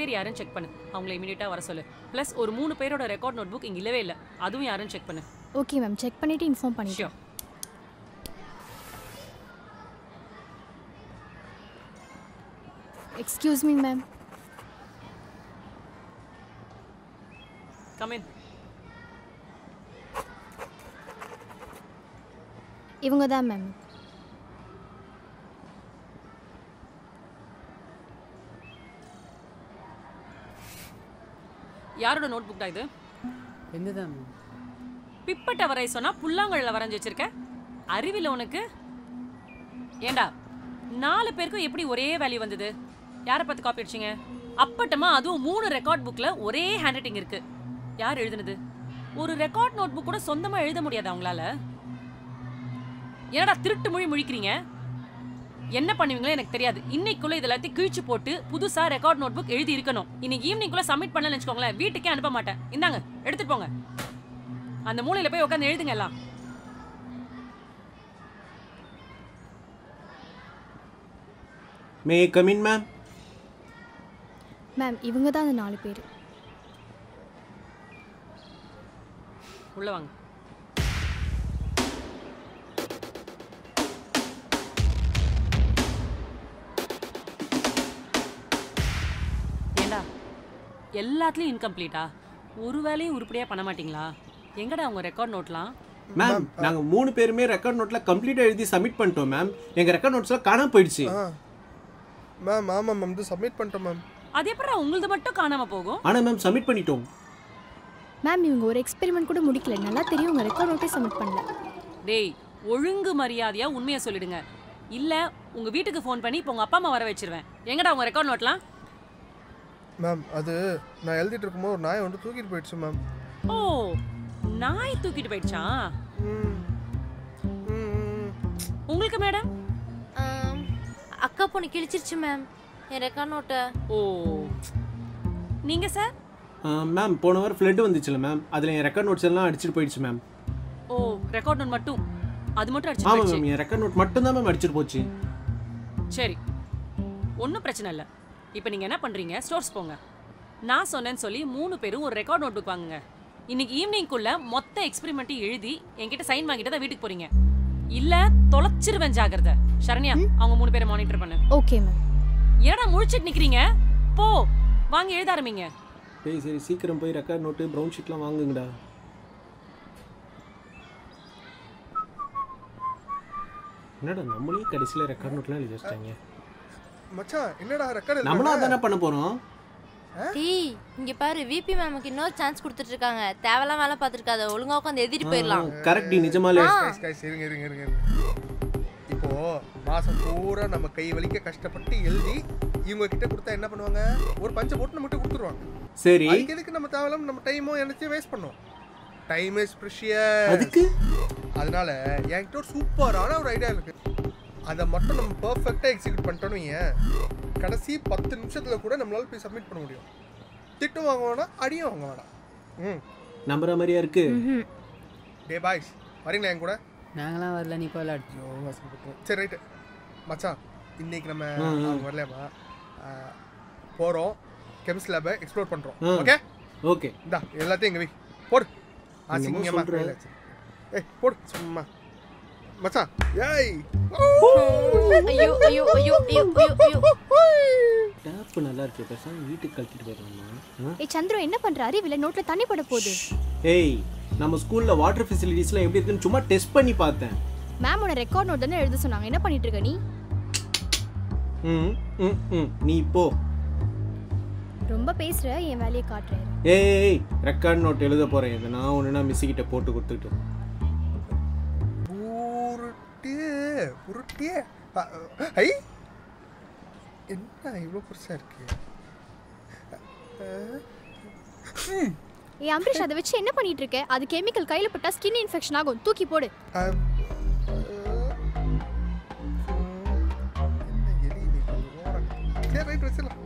Speaker 11: பேர் யாருன்னு செக் பண்ணு. அவங்கள இமீடியட்டாக வர சொல்லு. ப்ளஸ் ஒரு மூணு பேரோட ரெக்கார்ட் நோட் புக் இங்கே இல்லவே இல்லை. அதுவும் யாருன்னு செக் பண்ணு.
Speaker 5: ஓகே மேம் செக் பண்ணிவிட்டு இன்ஃபார்ம் பண்ணிட்டோம் excuse me ma'am
Speaker 11: come in
Speaker 5: இவங்க தான் மேம்
Speaker 11: யாரோட நோட் புக் இது?
Speaker 10: என்னதான்?
Speaker 11: பிப்பட்ட வரை சொன்னா புல்லாங்கல்ல வரைஞ்சு வச்சிருக்க? அறிவில்ல உனக்கு? ஏண்டா நாலு பேருக்கும் எப்படி ஒரே வேல்யூ வந்தது? யாரை பார்த்து காப்பி அடிச்சீங்க? அப்பட்டமா அதுவும் மூணு ரெக்கார்ட் புக்ல ஒரே ஹேண்ட் ரைட்டிங் இருக்கு. யார் எழுதுனது? ஒரு ரெக்கார்ட் நோட் புக் கூட சொந்தமா எழுத முடியாது அவங்களால. என்னடா திருட்டு மொழி முழிக்கிறீங்க? என்ன பண்ணுவீங்களோ எனக்கு தெரியாது. இன்னைக்குள்ள இது எல்லாத்தையும் கிழிச்சு போட்டு புதுசா ரெக்கார்ட் நோட் புக் எழுதி இருக்கணும் இன்னைக்கு ஈவினிங்குள்ள சப்மிட் பண்ணலன்னு வச்சுக்கோங்களேன் வீட்டுக்கே அனுப்ப மாட்டேன். இந்தாங்க எடுத்துட்டு போங்க. அந்த மூலையில போய் உட்காந்து எழுதுங்க எல்லாம்.
Speaker 3: May come in ma'am
Speaker 5: ma'am இவங்க தான் அந்த நாலு பேர்.
Speaker 11: உள்ள வாங்க. எல்லாத்துலயும் இன்கம்ப்ளீட்டா ஒரு வேலையும் உருப்படியா பண்ண மாட்டீங்களா? எங்கடா உங்க ரெக்கார்ட் நோட்லாம்
Speaker 3: மேம் நாங்க மூணு பேருமே ரெக்கார்ட் நோட்ல கம்ப்ளீட்டா எழுதி சப்மிட் பண்ணிட்டோம் மேம் எங்க ரெக்கார்ட் நோட்ஸ்ல காணாம போயிடுச்சு.
Speaker 6: மேம் ஆமாம் மேம் இது சப்மிட் பண்ணிட்டோம் மேம்
Speaker 11: அது எப்படா உங்களுது மட்டும் காணாம போகும்?
Speaker 3: ஆனா மேம் சப்மிட் பண்ணிட்டோம்.
Speaker 5: மேம் இவங்க ஒரு எக்ஸ்பெரிமெண்ட் கூட முடிக்கல. நல்லா தெரியும் உங்க ரெக்கார்ட் நோட்டே சப்மிட் பண்ணல.
Speaker 11: டேய் ஒழுங்கு மரியாதையா உண்மையை சொல்லிடுங்க. இல்ல உங்க வீட்டுக்கு ஃபோன் பண்ணி இப்போ உங்க அப்பா அம்மா வர வச்சிருவேன். எங்கடா உங்க ரெக்கார்ட் நோட்லாம்
Speaker 6: மேம் அது நான் எழுதிட்டு இருக்கும்போது ஒரு நாய் வந்து தூக்கிட்டு போயிடுச்சு மேம்
Speaker 11: ஓ நாய் தூக்கிட்டு போயிடுச்சா? உங்களுக்கு மேடம்
Speaker 2: அக்கா பொண்ணு கிழிச்சிருச்சு மேம் என் ரெக்கார்ட் நோட்டை.
Speaker 11: ஓ. நீங்க சார்
Speaker 3: மேம் போன வாரம் ஃப்ளட் வந்துச்சுல மேம் அதுல என் ரெக்கார்ட் நோட்ஸ் எல்லாம் அடிச்சிட்டு போயிடுச்சு மேம்
Speaker 11: ஓ ரெக்கார்ட் நோட் மட்டும். அது மட்டும் அடிச்சு
Speaker 3: ஆமா
Speaker 11: போயிடுச்சு.
Speaker 3: மேம் என் ரெக்கார்ட் நோட் மட்டும் தான் மேம் அடிச்சிட்டு போச்சு.
Speaker 11: சரி. ஒன்றும் பிரச்சனை இல்லை. இப்போ நீங்கள் என்ன பண்ணுறீங்க ஸ்டோர்ஸ் போங்க. நான் சொன்னேன்னு சொல்லி மூணு பேரும் ஒரு ரெக்கார்ட் நோட் புக் வாங்குங்க. இன்னைக்கு ஈவினிங்குள்ள மொத்த எக்ஸ்பெரிமெண்ட்டையும் எழுதி என்கிட்ட சைன் வாங்கிட்டு தான் வீட்டுக்கு போறீங்க. இல்ல தொலைச்சிருவேன் ஜாகிரதை சரண்யா அவங்க மூணு பேரை மானிட்டர் பண்ணு.
Speaker 5: ஓகே மேம்
Speaker 11: ஏடா முழிச்சிட்டு நிக்கிறீங்க? போ வாங்க எழுத ஆரம்பிங்க.
Speaker 3: சரி சரி சீக்கிரம் போய் ரெக்கார்ட் நோட்டு ப்ரௌன் ஷீட்லாம் வாங்குங்கடா. என்னடா நம்மளே கடைசியில் ரெக்கார்ட் நோட்லாம் எழுதி வச்சிட்டாங்க.
Speaker 6: மச்சான் என்னடா ரெக்கார்டு
Speaker 3: நம்மளும் அதானே பண்ண போறோம்.
Speaker 2: டேய் இங்க பாரு விபி மேமுக்கு இன்னொரு சான்ஸ் கொடுத்துட்டு இருக்காங்க தேவையெல்லாம் வேலை பார்த்துருக்காத ஒழுங்கா உட்காந்து எழுதிட்டு போயிடலாம்.
Speaker 3: கரெக்ட் நிஜமாலே.
Speaker 2: ஆ.
Speaker 6: guys, guys, இருங்க இருங்க இருங்க. இப்போ மாசம் பூரா நம்ம கை வலிக்க கஷ்டப்பட்டு எழுதி இவங்க கிட்ட கொடுத்தா என்ன பண்ணுவாங்க? ஒரு பஞ்சை போட்டு நம்ம கிட்ட கொடுத்துருவாங்க.
Speaker 3: சரி.
Speaker 6: அதுக்கு எதுக்கு நம்ம தேவையில்லாம நம்ம டைமும் எனர்ஜியும் வேஸ்ட் பண்ணோம் டைம் இஸ் ப்ரிஷியஸ்
Speaker 3: அதுக்கு?
Speaker 6: அதனால என்கிட்ட ஒரு சூப்பரான ஒரு ஐடியா இருக்கு. அதை மட்டும் நம்ம பர்ஃபெக்டாக எக்ஸிக்யூட் பண்ணிட்டோன்னு கடைசி பத்து நிமிஷத்தில் கூட நம்மளால போய் சப்மிட் பண்ண முடியும். திட்டும் வாங்க வேணாம் அடியும் வாங்க வேணாம். ம்.
Speaker 3: நம்புற மாதிரியா இருக்கு?
Speaker 6: டே பாய்ஸ் வரீங்களா என் கூட?
Speaker 10: நாங்களாம் வரல நீ
Speaker 6: வசப்பட்டோம். சரி ரைட்டு மச்சான் இன்னைக்கு நம்ம வரலாமா போகிறோம் கெமிஸ்ட் லேபை எக்ஸ்ப்ளோர் பண்ணுறோம். ஓகே
Speaker 3: ஓகே
Speaker 6: இந்தா எல்லாத்தையும் எங்க வை. போடு. கையில வச்சு. ஏய் போடு சும்மா. மச்சான் ஏய்
Speaker 2: ஐயோ ஐயோ ஐயோ ஐயோ ஐயோ
Speaker 3: டேப்பு நல்லா இருக்கு பேசாம வீட்டுக்கு கழட்டிட்டு போயிடலாமா
Speaker 5: ஏய் சந்திரம் என்ன பண்ற? அறிவில நோட்ல தண்ணி பட போகுது.
Speaker 3: ஏய் நம்ம ஸ்கூல்ல வாட்டர் ஃபெசிலிட்டிஸ்லாம் எப்படி இருக்குன்னு சும்மா டெஸ்ட் பண்ணி பார்த்தேன்.
Speaker 5: மேம் உன ரெக்கார்ட் நோட் தானே எழுத சொன்னாங்க. என்ன பண்ணிட்டு இருக்க நீ?
Speaker 3: ம் ம் ம். நீ போ.
Speaker 5: ரொம்ப பேசுற. என் வேலையை காட்டுறேன்
Speaker 3: ஏய் ரெக்கார்ட் நோட் எழுத போறேன். இதை நான் ஒன்றுனா மிஸ்ஸுக்கிட்ட போட்டு கொடுத்துட்டு.
Speaker 6: உருட்டியே ஐ! என்ன இவ்வளோ பெருசா இருக்கு.
Speaker 5: ஏய் அம்பரீஷ் அதை வச்சு என்ன பண்ணிட்டு இருக்க அது கெமிக்கல் கையில பட்டா ஸ்கின் இன்ஃபெக்ஷன் ஆகும். தூக்கி போடு.
Speaker 6: சரி ரைட் வச்சிடலாம்.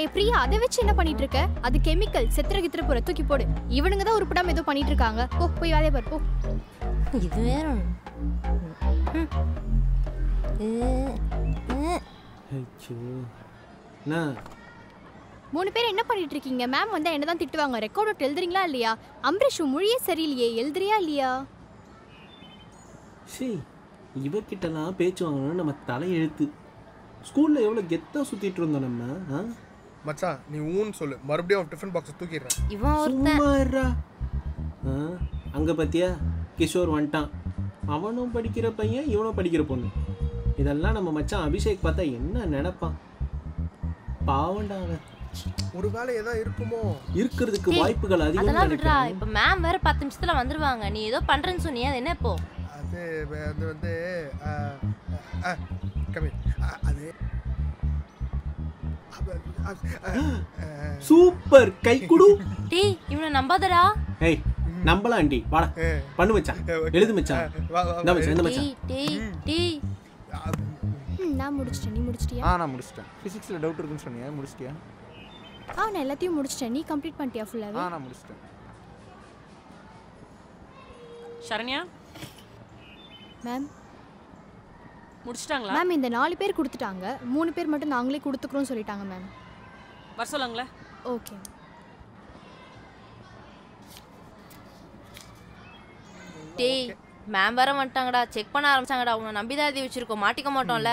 Speaker 5: ஏய் பிரியா அதை வச்சு என்ன பண்ணிட்டு இருக்க அது கெமிக்கல் செத்துற கித்துற போற தூக்கி போடு. இவனுங்க தான் உருப்படாம ஏதோ பண்ணிட்டு இருக்காங்க போ போய் வேலையை பாரு போ.
Speaker 2: இது வேற
Speaker 5: மூணு பேர் என்ன பண்ணிட்டு இருக்கீங்க மேம் வந்தா என்ன தான் திட்டுவாங்க? ரெக்கார்ட் நோட் எழுதுறீங்களா இல்லையா? அம்பரீஷ் மொழியே சரியில்லையே. எழுதுறியா இல்லையா?
Speaker 3: சி இவர்கிட்டலாம் பேச்சு வாங்கணும்னு நம்ம தலையெழுத்து. ஸ்கூலில் எவ்வளோ கெத்தாக சுற்றிட்டு இருந்தோம் நம்ம ஆ?
Speaker 6: மச்சான் நீ ஊன்னு சொல்லு. மறுபடியும் டிஃபன் பாக்ஸ் தூக்கிடுறேன்.
Speaker 2: இவன் ஒருத்தன்.
Speaker 3: அங்கே பார்த்தியா கிஷோர் வந்துட்டான். அவனும் படிக்கிற பையன் இவனும் படிக்கிற பொண்ணு. இதெல்லாம் நம்ம மச்சான் அபிஷேக் பார்த்தா என்ன நினைப்பான்? பாவண்டா அவன்.
Speaker 6: ஒரு வேலை ஏதாவது இருக்குமோ?
Speaker 3: இருக்கிறதுக்கு வாய்ப்புகள் அதிகம்
Speaker 2: அதெல்லாம் விடுறா. இப்ப மேம் வேற பத்து நிமிஷத்துல வந்துருவாங்க. நீ ஏதோ பண்றேன்னு சொன்னியே? அது என்ன இப்போ?
Speaker 6: அது அது வந்து அஹ், அது
Speaker 3: சூப்பர். கை குடு.
Speaker 2: டேய் இவனை நம்பாதடா.
Speaker 3: ஏய் நம்பலாம் ஆண்டி. வாடா. பண்ணு மச்சான். எழுது மச்சான்.
Speaker 6: வா, வா,
Speaker 3: இந்த மச்சான் இந்த மச்சான்.
Speaker 2: டேய் டேய்
Speaker 5: நான் முடிச்சிட்டேன். நீ முடிச்சிட்டியா?
Speaker 13: ஆ நான் முடிச்சிட்டேன். ஃபிசிக்ஸில் டவுட் இருக்குன்னு சொன்னியா? முடிச்சிட்டியா?
Speaker 5: ஆ நான் எல்லாத்தையும் முடிச்சிட்டேன். நீ கம்ப்ளீட் பண்ணிட்டியா
Speaker 13: ஆ
Speaker 5: ஃபுல்லாவே
Speaker 13: நான் முடிச்சிட்டேன்.
Speaker 11: சரண்யா?
Speaker 5: மேம்
Speaker 11: முடிச்சிட்டாங்களா?
Speaker 5: மேம் இந்த நாலு பேர் கொடுத்துட்டாங்க. மூணு பேர் மட்டும் நாங்களே கொடுத்துக்குறோம் சொல்லிட்டாங்க மேம்
Speaker 11: வர சொல்லுங்களேன்.
Speaker 5: ஓகே
Speaker 2: டேய் மேம் வேற வந்துட்டாங்கடா. செக் பண்ண ஆரம்பிச்சாங்கடா. உன்னை நம்பிதான் எழுதி வச்சிருக்கோம். மாட்டிக்க மாட்டோம்ல.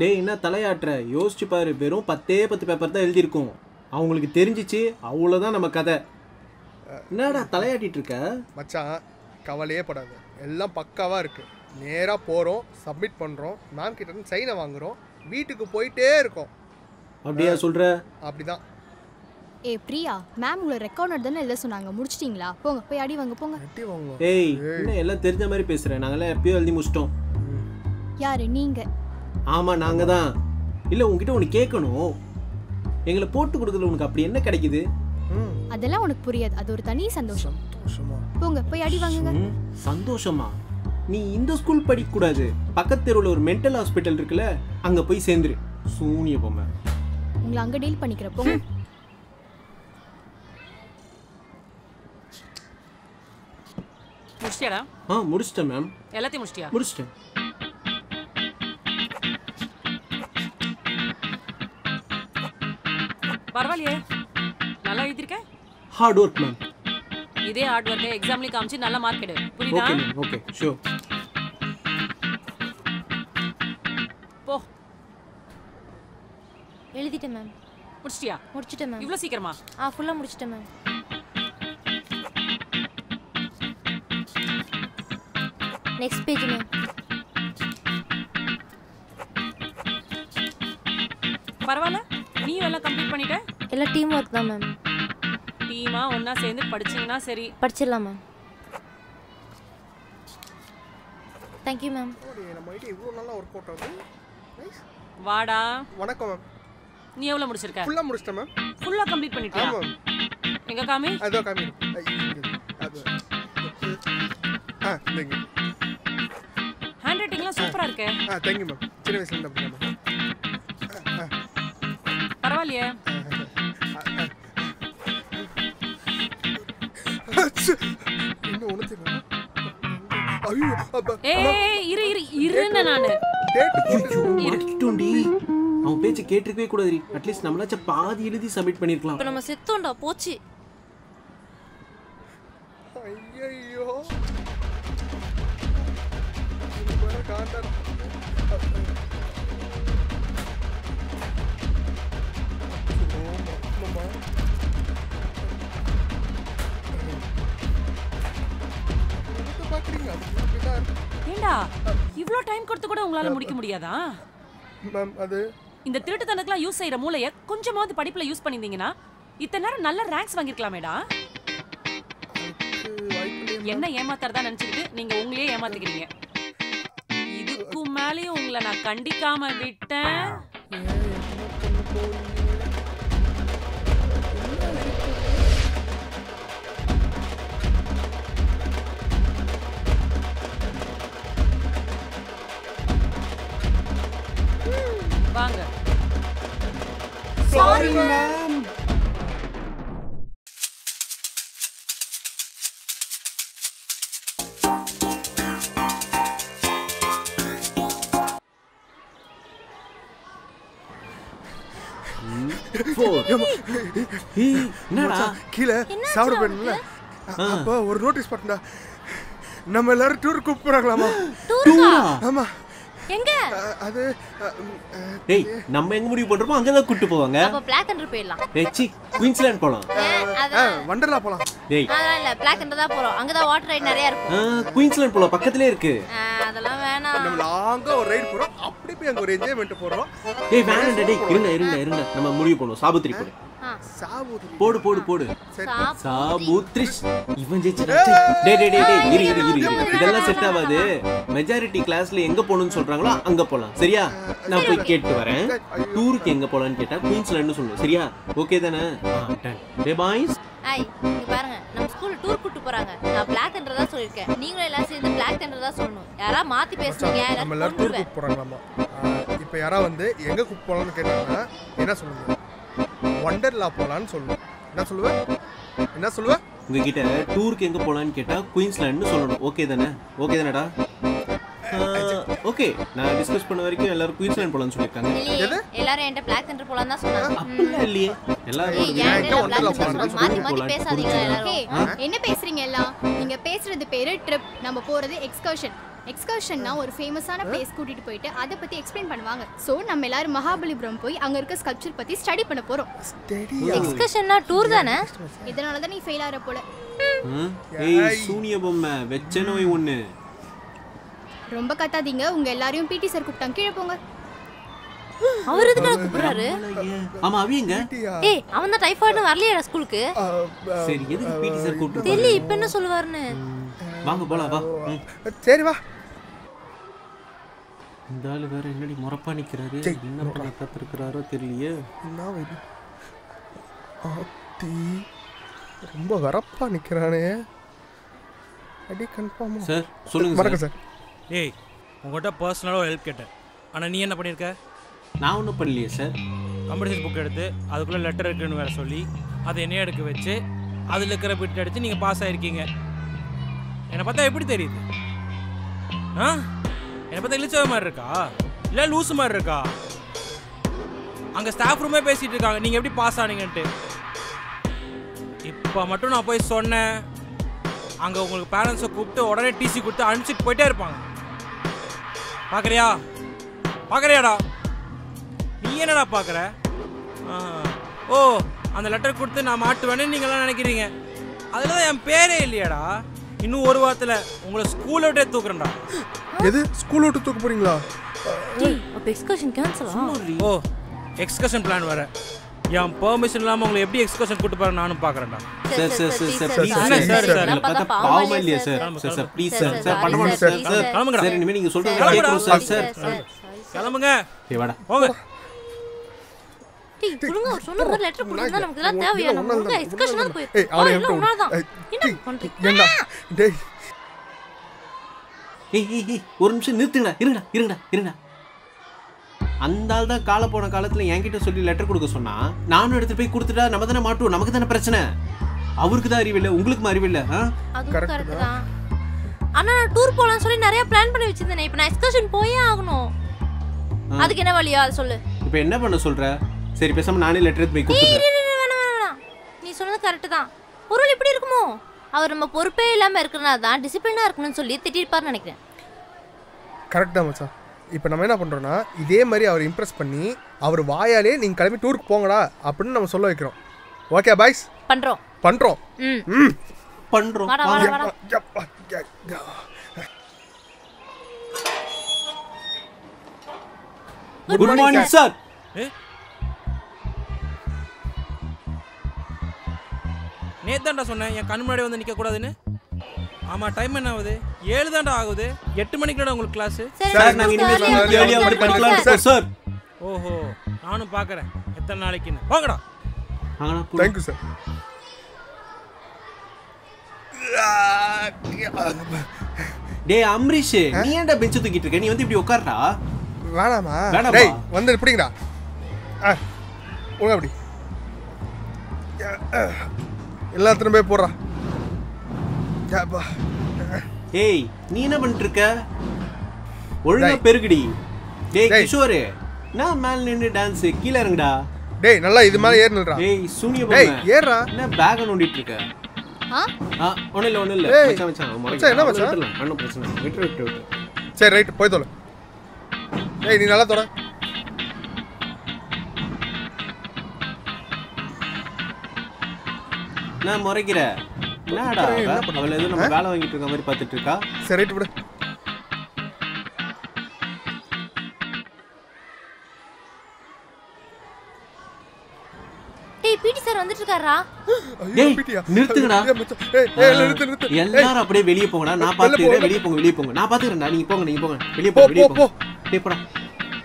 Speaker 3: டேய் என்ன தலையாட்டுற? யோசிச்சு பாரு. வெறும் பத்தே பத்து பேப்பர் தான் எழுதியிருக்கோம். அவங்களுக்கு தெரிஞ்சிச்சு. அவ்வளோதான் நம்ம கதை. என்னடா தலையாட்டிட்டு இருக்க?
Speaker 6: மச்சான் கவலையே படாத. எல்லாம் பக்காவா இருக்கு. நேரா போறோம் சப்மிட் பண்றோம் மேம் கிட்ட இருந்து சைனை வாங்குறோம் வீட்டுக்கு போயிட்டே இருக்கோம்.
Speaker 3: அப்படியா சொல்ற?
Speaker 6: அப்படிதான்.
Speaker 5: ஏ பிரியா மேம் உங்களை ரெக்கார்ட் தானே எழுத சொன்னாங்க? முடிச்சிட்டிங்களா? போங்க போய் அடி வாங்க போங்க.
Speaker 6: அடி வாங்க.
Speaker 3: ஏய் என்ன எல்லாம் தெரிஞ்ச மாதிரி பேசுற? நாங்கெல்லாம் எப்பயோ எழுதி முடிச்சிட்டோம்.
Speaker 5: யாரு? நீங்க.
Speaker 3: ஆமாம் நாங்கள் தான் இல்லை உங்ககிட்ட ஒன்று கேட்கணும். எங்களை போட்டு கொடுக்குறது உனக்கு அப்படி என்ன கிடைக்குது?
Speaker 5: அதெல்லாம் உனக்கு புரியாது. அது ஒரு தனி சந்தோஷம்.
Speaker 6: சந்தோஷமா?
Speaker 5: போங்க போய் அடி வாங்குங்க.
Speaker 3: சந்தோஷமா? நீ இந்த ஸ்கூல் படிக்கக்கூடாது. பக்கத்து தெருவில் ஒரு மென்டல் ஹாஸ்பிட்டல் இருக்குல்ல அங்கே போய் சேர்ந்துரு. சூனிய பொம்மை.
Speaker 5: உங்களை அங்க டீல் பண்ணிக்கிற போங்க
Speaker 11: முடிச்சிட்டியாடா?
Speaker 3: ஆ முடிச்சிட்டேன் மேம்
Speaker 11: எல்லாத்தையும் முடிச்சிட்டியா?
Speaker 3: முடிச்சிட்டேன்.
Speaker 11: பரவாயில்லையே. நல்லா எழுதிருக்க
Speaker 3: ஹார்ட் ஒர்க் மேம்
Speaker 11: இதே ஹார்ட் ஒர்க்கை எக்ஸாம்லேயும் காமிச்சு நல்ல மார்க் எடு. புரியுதா?
Speaker 3: ஓகே ஓகே ஷூர்
Speaker 2: எழுதிட்டேன் மேம்.
Speaker 11: முடிச்சிட்டியா?
Speaker 2: முடிச்சிட்டேன் மேம்.
Speaker 11: இவ்வளோ சீக்கிரமா?
Speaker 2: ஆ ஃபுல்லாக முடிச்சிட்டேன் மேம். Next page ma'am.
Speaker 11: பரவாயில்ல. நீயும் எல்லாம் கம்ப்ளீட் பண்ணிட்ட?
Speaker 2: எல்லாம் டீம் ஒர்க் தான் மேம்.
Speaker 11: டீமா ஒண்ணா சேர்ந்து படிச்சீங்கன்னா சரி.
Speaker 2: படிச்சிடலாம் மேம். Thank you ma'am.
Speaker 6: நம்ம ஐடி இவ்வளோ நல்லா ஒர்க் அவுட் ஆகுது.
Speaker 11: வாடா.
Speaker 6: வணக்கம் மேம்.
Speaker 11: நீ எவ்வளவு முடிச்சிருக்க?
Speaker 6: ஃபுல்லாக முடிச்சிட்டேன் மேம்
Speaker 11: ஃபுல்லா கம்ப்ளீட் பண்ணிட்டியா?
Speaker 6: ஆமாம்
Speaker 11: எங்க காமி?
Speaker 6: அதோ காமி. அது. ஆ இல்லைங்க
Speaker 11: ஹேண்ட் ரைட்டிங்லாம் சூப்பரா இருக்கே.
Speaker 6: ஆ தேங்க்யூ மேம் சின்ன வயசுலேருந்து அப்படி மேம் ஆ, ஆ.
Speaker 11: பரவாயில்லையே
Speaker 6: தெரியும் ஐயோ அப்ப.
Speaker 11: ஏய் இரு இரு இருன்னு நானு.
Speaker 3: மாட்டிட்டோண்டி அவன் பேச்சு கேட்டிருக்கவே கூடாது அட்லீஸ்ட் நம்மளாச்சும் பாதி எழுதி சப்மிட் பண்ணிருக்கலாம்.
Speaker 2: இப்போ நம்ம செத்தோம்டா போச்சு.
Speaker 6: அப்படிதான்
Speaker 11: ஏண்டா இவ்ளோ டைம் கொடுத்து கூட உங்களால முடிக்க முடியாதா?
Speaker 6: மேம் அது
Speaker 11: இந்த திருட்டுத்தனத்துக்குலாம் யூஸ் செய்யற மூளைய கொஞ்சமாவது படிப்புல யூஸ் பண்ணிருந்தீங்கன்னா இத்தனை நேரம் நல்ல ரேங்க்ஸ் வாங்கிருக்கலாமேடா என்ன ஏமாத்துறதா நினைச்சுக்கிட்டு நீங்க உங்களையே ஏமாத்திக்கிறீங்க. இதுக்கு மேலேயும் உங்களை நான் கண்டிக்காம விட்டேன். வாங்க.
Speaker 6: Sorry ma'am? கீழே சாப்பிட போயிருந்தல அப்போ ஒரு நோட்டீஸ் பண்ணா நம்ம எல்லாரும் டூர் கூப்பிடுறாங்களாமா? ஆமா.
Speaker 2: எங்க?
Speaker 6: அது
Speaker 3: டேய் நம்ம எங்க முடிவு பண்றோமோ அங்கதான் கூட்டு போவாங்க.
Speaker 2: அப்ப பிளாக் அண்டர் போயிடலாம்.
Speaker 3: டேய் சி குயின்ஸ்லாண்ட் போலாம்.
Speaker 6: வண்டர்லா போலாம்.
Speaker 3: டேய்.
Speaker 2: அதெல்லாம் இல்ல பிளாக் அண்டர் தான் போறோம். அங்கதான் வாட்டர் ரைட் நிறைய இருக்கும்.
Speaker 3: ஆ, குயின்ஸ்லாண்ட் போலாம் பக்கத்திலே இருக்கு.
Speaker 2: அதெல்லாம் வேணாம்.
Speaker 6: நம்ம லாங்கா ஒரு ரைடு போறோம். அப்படி போய் அங்க ஒரு என்ஜாய்மெண்ட் போறோம்.
Speaker 3: டேய் வேணாம்டா டேய் இருங்க இருங்க இருங்க நம்ம முடிவு பண்ணுவோம். சாபுத்திரி போடு.
Speaker 6: சாபுதி
Speaker 3: போடு போடு போடு
Speaker 6: சரி.
Speaker 3: சாபுத்ரி இவன் ஜெயிச்சிட்டா டேய் டேய் டேய் இரு இரு இரு இதெல்லாம் செட் ஆகாது மெஜாரிட்டி கிளாஸ்ல எங்க போகணும்னு சொல்றாங்களோ அங்க போலாம் சரியா நான் போய் கேட்டு வரேன் டூருக்கு எங்க போலாம்னு கேட்டா குயின்ஸ்லாண்ட்னு சொல்லணும் சரியா ஓகே தானே டே பாய்ஸ்
Speaker 2: ஐய் இங்க பாருங்க நம்ம ஸ்கூல்ல டூர் கூட்டு போறாங்க நான் பிளாக் அண்டர் தான் சொல்லிருக்கேன் நீங்களும் எல்லாரும் சேர்ந்து பிளாக் அண்டர் தான் சொல்லணும் யாரா மாத்தி பேசுனீங்க
Speaker 6: நம்ம
Speaker 2: எல்லாரும்
Speaker 6: டூர் கூப்பிட்டு போறாங்களாமா இப்போ யாரா வந்து எங்க கூப்பிட்டு போலாம்னு கேட்டாங்கன்னா என்ன சொல்லுங்க வண்டர்லா போலான்னு சொல்லணும் என்ன சொல்லுவேன் என்ன சொல்லுவேன்
Speaker 3: உங்ககிட்ட டூருக்கு எங்க போலாம்னு கேட்டா குயின்ஸ்லாண்ட்னு சொல்லணும். ஓகே தானே? ஓகே தானேடா? ஓகே நான் டிஸ்கஸ் பண்ண வரைக்கும் எல்லாரும் குயின்ஸ்லாண்ட் போலாம்னு சொல்லியிருக்காங்க.
Speaker 2: இல்லையே எல்லாரும் என்கிட்ட பிளாக் அண்டர் போலாம் தான் சொன்னாங்க.
Speaker 3: அப்படிலாம் இல்லையே. எல்லாரும்?
Speaker 2: மாத்தி மாத்தி பேசாதீங்க எல்லாரும்.
Speaker 5: என்ன பேசுறீங்க எல்லாம்? நீங்க பேசுறது பேரு ட்ரிப் நம்ம போறது எக்ஸ்கர்ஷன் எக்ஸ்கர்ஷன்னா ஒரு ஃபேமஸான பிளேஸ் கூட்டிட்டு போயிட்டு அதை பத்தி எக்ஸ்பிளைன் பண்ணுவாங்க. சோ நம்ம எல்லாரும் மகாபலிபுரம் போய் அங்க இருக்க ஸ்கல்ப்சர் பத்தி ஸ்டடி பண்ண போறோம்.
Speaker 2: எக்ஸ்கர்ஷன்னா டூர் தானே?
Speaker 5: இதனால தான் நீ ஃபெயில் ஆகிற போல?
Speaker 3: ஏய் சூனிய பொம்மை வெச்ச நோய் ஒண்ணு.
Speaker 5: ரொம்ப கத்தாதீங்க. உங்க எல்லாரையும் பிடி சார் கூப்பிட்டாங்க. கீழே போங்க.
Speaker 2: அவர் எதுக்கு கூப்பிடுறாரு?
Speaker 3: ஆமா அவியங்க
Speaker 2: ஏய் அவன் தான் டைஃபாய்டுன்னு வரலையா ஸ்கூலுக்கு.
Speaker 3: சரி எதுக்கு பிடி சார் கூப்பிட்டு
Speaker 2: தெரியல இப்ப என்ன சொல்லுவாருன்னு.
Speaker 3: வாங்க போலாம் வா.
Speaker 6: சரி வா.
Speaker 3: இந்த ஆளு வேற என்னடி முறப்பா நிக்கிறாரு? என்ன பண்ண கத்துருக்கிறாரோ தெரியலையே.
Speaker 6: என்ன இது? ஆத்தி ரொம்ப வரப்பா நிக்கிறானே. அடி கன்ஃபார்ம்
Speaker 3: சார், சொல்லுங்க
Speaker 6: வணக்கம்
Speaker 3: சார்.
Speaker 6: சார்
Speaker 12: ஏய் உங்கள்கிட்ட பர்சனலாக ஹெல்ப் கேட்டேன். ஆனால் நீ என்ன பண்ணியிருக்க
Speaker 3: நான் ஒன்றும் பண்ணலையே சார்
Speaker 12: கம்படிஷன் புக் எடுத்து அதுக்குள்ளே லெட்டர் இருக்குன்னு வேற சொல்லி அதை என்னைய எடுக்க வச்சு அதில் இருக்கிற பிட் அடித்து நீங்கள் பாஸ் ஆயிருக்கீங்க. என்னை பார்த்தா எப்படி தெரியுது? ஆ? என்னை பார்த்தா இழிச்சவ மாதிரி இருக்கா? இல்லை லூசு மாதிரி இருக்கா? அங்கே ஸ்டாஃப் ரூமே பேசிகிட்டு இருக்காங்க. நீங்கள் எப்படி பாஸ் ஆனீங்கன்ட்டு. இப்போ மட்டும் நான் போய் சொன்னேன். அங்கே உங்களுக்கு பேரண்ட்ஸை கூப்பிட்டு உடனே டிசி கொடுத்து அனுப்பிச்சிட்டு போயிட்டே இருப்பாங்க. பார்க்குறியா பார்க்குறியாடா நீ என்னடா பார்க்குற ஓ அந்த லெட்டர் கொடுத்து நான் மாட்டுவேன்னு நீங்களாம் நினைக்கிறீங்க. அதில் தான் என் பேரே இல்லையாடா. இன்னும் ஒரு வாரத்தில் உங்களை ஸ்கூலை விட்டே தூக்குறேன்டா
Speaker 6: எது ஸ்கூல் விட்டு தூக்க போறீங்களா
Speaker 2: அப்ப எக்ஸ்கர்ஷன் கேன்சலா
Speaker 12: ஓ எக்ஸ்கர்ஷன் பிளான் வேற என் பெர்மிஷன் இல்லாமல் உங்களை எப்படி எக்ஸ்கர்ஷன் கூட்டு போகிறேன் நானும் பார்க்குறேன்டா
Speaker 3: sir sir sir sir please sir
Speaker 12: sir
Speaker 3: sir பார்த்தா பாவமா இல்லையா sir sir sir please sir sir பண்ண மாட்டோம் சார் சார்
Speaker 12: கிளம்புங்கடா.
Speaker 3: சார் இனிமேல் நீங்கள் சொல்கிறது
Speaker 12: கிளம்புடா.
Speaker 3: கேட்குறோம் சார் சார்
Speaker 12: கிளம்புங்க
Speaker 3: ஏய் வாடா
Speaker 12: போங்க
Speaker 2: டேய் கொடுங்க அவர் சொன்ன மாதிரி லெட்டர் கொடுத்தா நமக்கு இதெல்லாம் தேவையா? நம்ம ஒழுங்கா எக்ஸ்கர்ஷனா போய்
Speaker 6: ஏய் அவனை
Speaker 2: இல்ல
Speaker 6: என்கிட்ட
Speaker 2: உன்னால தான்.
Speaker 6: ஏய்,
Speaker 2: என்ன
Speaker 6: டேய்,
Speaker 2: பண்றீங்க
Speaker 6: ஏண்டா? டேய்.
Speaker 3: ஏய் ஏய் ஏய் ஒரு நிமிஷம் நிறுத்துங்கடா இருங்கடா இருங்கடா இருங்கடா. அந்த ஆள் தான் கால போன காலத்துல என்கிட்ட சொல்லி லெட்டர் கொடுக்க சொன்னா நானும் எடுத்து போய் கொடுத்துட்டா நம்ம தானே மாட்டுவோம்? நமக்கு தானே பிரச்சனை? அவருக்கு தான் அறிவில்லை உங்களுக்கு அறிவில்லை ஆ?
Speaker 2: அதுவும் கரெக்ட் தான். ஆனா நான் டூர் போலாம்னு சொல்லி நிறைய பிளான் பண்ணி வச்சிருந்தேனே இப்போ நான் எக்ஸ்கர்ஷன் போயே ஆகணும். அதுக்கு என்ன வழியா? அது சொல்லு.
Speaker 3: இப்போ என்ன பண்ண சொல்ற? சரி பேசாம நானே லெட்டர் எடுத்து போய்
Speaker 2: வேணாம் நீ சொன்னது கரெக்ட் தான். பொருள் இப்படி இருக்குமோ? அவர் நம்ம பொறுப்பே இல்லாம இருக்கிறனால தான் டிசிப்ளினா இருக்கணும்னு சொல்லி திட்டிருப்பாருன்னு நினைக்கிறேன்.
Speaker 6: கரெக்ட் தான் மச்சான். இப்போ நம்ம என்ன பண்ணுறோன்னா இதே மாதிரி அவர் இம்ப்ரெஸ் பண்ணி அவர் வாயாலே நீங்கள் கிளம்பி டூருக்கு போங்கடா அப்படின்னு நம்ம சொல்ல வைக்கிறோம். ஓகே பாய்ஸ்
Speaker 2: பண்றோம்.
Speaker 6: பண்ணுறோம்
Speaker 2: ம்.
Speaker 6: ம்.
Speaker 3: பண்றோம்.
Speaker 2: வாடா வாடா வாடா.
Speaker 3: குட் மார்னிங் சார்
Speaker 12: நேத்தாண்டா சொன்னேன் என் கண் முன்னாடி வந்து நிற்க கூடாதுன்னு ஆமா டைம் என்ன ஆகுது ஏழு தாண்டா ஆகுது. எட்டு மணிக்குடா உங்களுக்கு கிளாஸ்
Speaker 3: சார்
Speaker 12: ஓஹோ நானும் பார்க்கறேன் எத்தனை நாளைக்குன்னு. போங்கடா
Speaker 6: தேங்க்யூ சார்
Speaker 3: டேய் அம்ரீஷ் நீ ஏன்டா பெஞ்ச தூக்கிட்டு இருக்க? நீ வந்து இப்படி உட்கார்றா
Speaker 6: வேணாமா?
Speaker 3: வேணாமா?
Speaker 6: டேய் வந்து பிடிங்கடா. ஆ ஒழுங்கா அப்படி எல்லாத்திலும் போய் போடுறா ஏப்பா.
Speaker 3: ஏய் நீ என்ன பண்ணிட்டு இருக்க ஒழுங்கா
Speaker 6: டேய்.
Speaker 3: பெருகுடி டேய். கிஷோர் நான் மேல நின்னு டான்ஸ் கீழ இறங்குடா
Speaker 6: டேய் நல்லா இது மேல ஏறி நில்றா
Speaker 3: டேய் சூனிய
Speaker 6: டேய். ஏறா
Speaker 3: என்ன பேக் நோண்டிட்டு இருக்க
Speaker 2: ஆ
Speaker 3: ஆ ஒண்ணு இல்ல ஒண்ணு இல்ல. மச்சான் மச்சான்
Speaker 6: மச்சான், என்ன. மச்சான்?
Speaker 3: ஒண்ணும் பிரச்சனை. விட்டு விட்டு விட்டு
Speaker 6: சரி ரைட் போய் தொலை டேய் நீ நல்லா தொட
Speaker 3: நான் முறைக்கிற? என்னடா? அவள ஏதோ நம்ம? வேலை வாங்கிட்டு இருக்க மாதிரி பார்த்துட்டு இருக்கா?
Speaker 6: சரி ரைட் விடு.
Speaker 2: பிடி சார் வந்துட்டு இருக்காரா
Speaker 3: டேய்? நிறுத்துங்கடா. எல்லாரும் அப்படியே வெளிய போங்கடா. நான் பாத்துக்கிறேன். வெளிய போங்க வெளிய போங்க. நான் பாத்துக்கிறேன்டா நீங்க போங்க நீங்க போங்க. வெளிய
Speaker 6: போ,
Speaker 3: போங்க வெளிய
Speaker 6: போ,
Speaker 3: போங்க. டேய் போடா.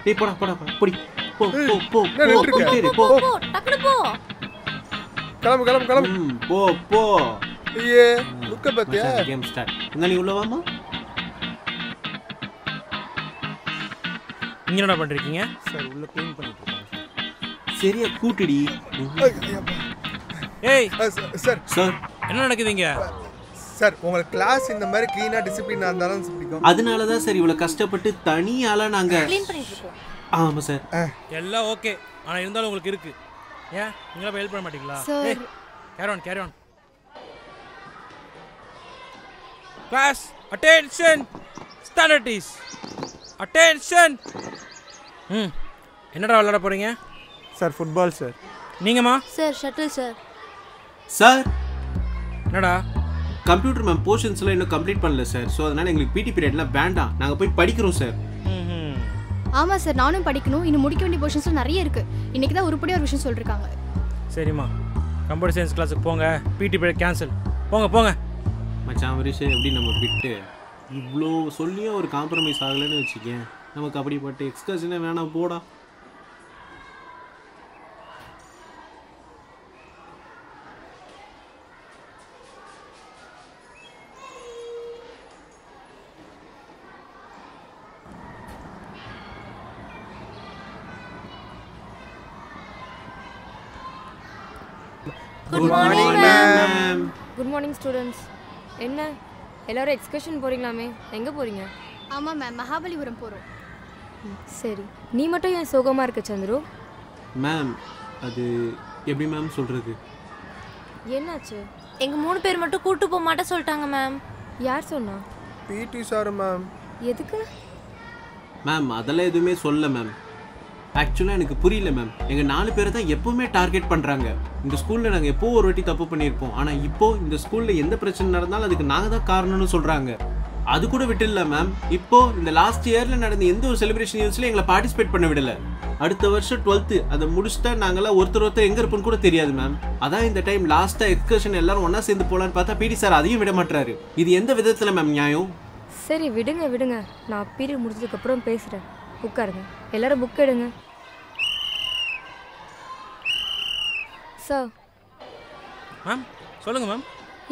Speaker 3: டேய் போடா போடா போடா. போ போ போ போ போ
Speaker 2: போ.
Speaker 6: கிளம்பு கிளம்பு கிளம்பு.
Speaker 3: போ போ.
Speaker 6: ஐயே லுக்க பாத்தியா?
Speaker 3: கேம் ஸ்டார்ட் இந்த நீ உள்ள வாமா
Speaker 12: நீங்க என்னடா பண்றீங்க?
Speaker 13: சார் உள்ள க்ளீன் பண்ணிட்டு இருக்கோம்.
Speaker 3: சரியா கூட்டுடி.
Speaker 12: ஏய்.
Speaker 6: சார்.
Speaker 3: சார்.
Speaker 12: என்ன நடக்குதுங்க?
Speaker 6: சார் உங்களுக்கு கிளாஸ் இந்த மாதிரி க்ளீனா டிசிப்ளினா இருந்தாலும் பிடிக்கும்.
Speaker 3: அதனால தான் சார் இவ்வளவு கஷ்டப்பட்டு தனியால நாங்க
Speaker 2: க்ளீன் பண்ணிட்டு இருக்கோம்.
Speaker 3: ஆமா சார்.
Speaker 12: எல்லாம் ஓகே ஆனா இருந்தாலும் உங்களுக்கு இருக்கு. ஏன்? நீங்களா போய் ஹெல்ப் பண்ண மாட்டீங்களா. ஏய் carry on carry on class attention stand at ease attention ம் என்னடா விளையாட போறீங்க?
Speaker 13: சார் ஃபுட்பால் சார்
Speaker 12: நீங்கம்மா?
Speaker 2: சார் ஷட்டில் சார்
Speaker 3: சார்
Speaker 12: என்னடா?
Speaker 3: கம்ப்யூட்டர் மேம் போர்ஷன்ஸ்லாம் இன்னும் கம்ப்ளீட் பண்ணல சார் ஸோ அதனால எங்களுக்கு பிடி பீரியட்லாம் வேண்டாம். நாங்க போய் படிக்கிறோம் சார்
Speaker 5: ஆமா சார் நானும் படிக்கணும். இன்னும் முடிக்க வேண்டிய போர்ஷன்ஸும் நிறைய இருக்கு. இன்னைக்கு தான் உருப்படியா ஒரு விஷயம் சொல்லிருக்காங்க.
Speaker 12: சரிம்மா. கம்ப்யூட்டர் சயின்ஸ் கிளாஸுக்கு போங்க. பிடி பீரியட் கேன்சல் போங்க போங்க.
Speaker 3: மச்சான் வரிசை எப்படி நம்ம விட்டு இவ்வளோ சொல்லியும் ஒரு காம்ப்ரமைஸ் ஆகலைன்னு வச்சுக்கேன். நமக்கு அப்படிப்பட்ட எக்ஸ்கர்ஷனே வேணாம் போடா.
Speaker 2: Good morning ma'am
Speaker 14: good morning students என்ன? எல்லாரும் எக்ஸ்கர்ஷன் போறீங்களாமே? எங்கே போறீங்க?
Speaker 5: ஆமா மேம் மகாபலிபுரம் போறோம்.
Speaker 14: சரி. நீ மட்டும் ஏன் சோகமாக இருக்க சந்துரு?
Speaker 3: மேம் அது எப்படி மேம் சொல்கிறது
Speaker 14: என்னாச்சு?
Speaker 2: எங்க மூணு பேர் மட்டும் கூட்டு போக மாட்டேன் சொல்லிட்டாங்க மேம்
Speaker 14: யார் சொன்னா?
Speaker 6: பிடி சார் மேம்
Speaker 14: எதுக்கு?
Speaker 3: மேம் அதெல்லாம் எதுவுமே சொல்ல மேம் ஆக்சுவலாக எனக்கு புரியல மேம் எங்கள் நாலு பேரை தான் எப்போவுமே டார்கெட் பண்ணுறாங்க இந்த ஸ்கூலில் நாங்கள் எப்போ ஒரு வாட்டி தப்பு பண்ணியிருப்போம். ஆனால் இப்போது இந்த ஸ்கூலில் எந்த பிரச்சனை நடந்தாலும் அதுக்கு நாங்கள் தான் காரணம்னு சொல்கிறாங்க அது கூட விட்டுல மேம் இப்போ இந்த லாஸ்ட் இயரில் நடந்த எந்த ஒரு செலிப்ரேஷன் ஈவெண்ட்ஸ்லையும் எங்களை பார்ட்டிசிபேட் பண்ண விடல. அடுத்த வருஷம் டுவெல்த்து அதை முடிச்சுட்டா நாங்களாம் ஒருத்தர் ஒருத்தர் எங்கே இருப்போம்னு கூட தெரியாது மேம் அதான் இந்த டைம் லாஸ்ட்டாக எக்ஸ்கர்ஷன் எல்லாரும் ஒன்றா சேர்ந்து போகலான்னு பார்த்தா பிடி சார் அதையும் விட மாட்டாரு இது எந்த விதத்தில் மேம் நியாயம்?
Speaker 14: சரி விடுங்க விடுங்க. நான் பீரியட் முடிஞ்சதுக்கப்புறம் பேசுகிறேன் உட்காருங்க எல்லாரும் புக் எடுங்க. சார்
Speaker 12: மேம் சொல்லுங்க மேம்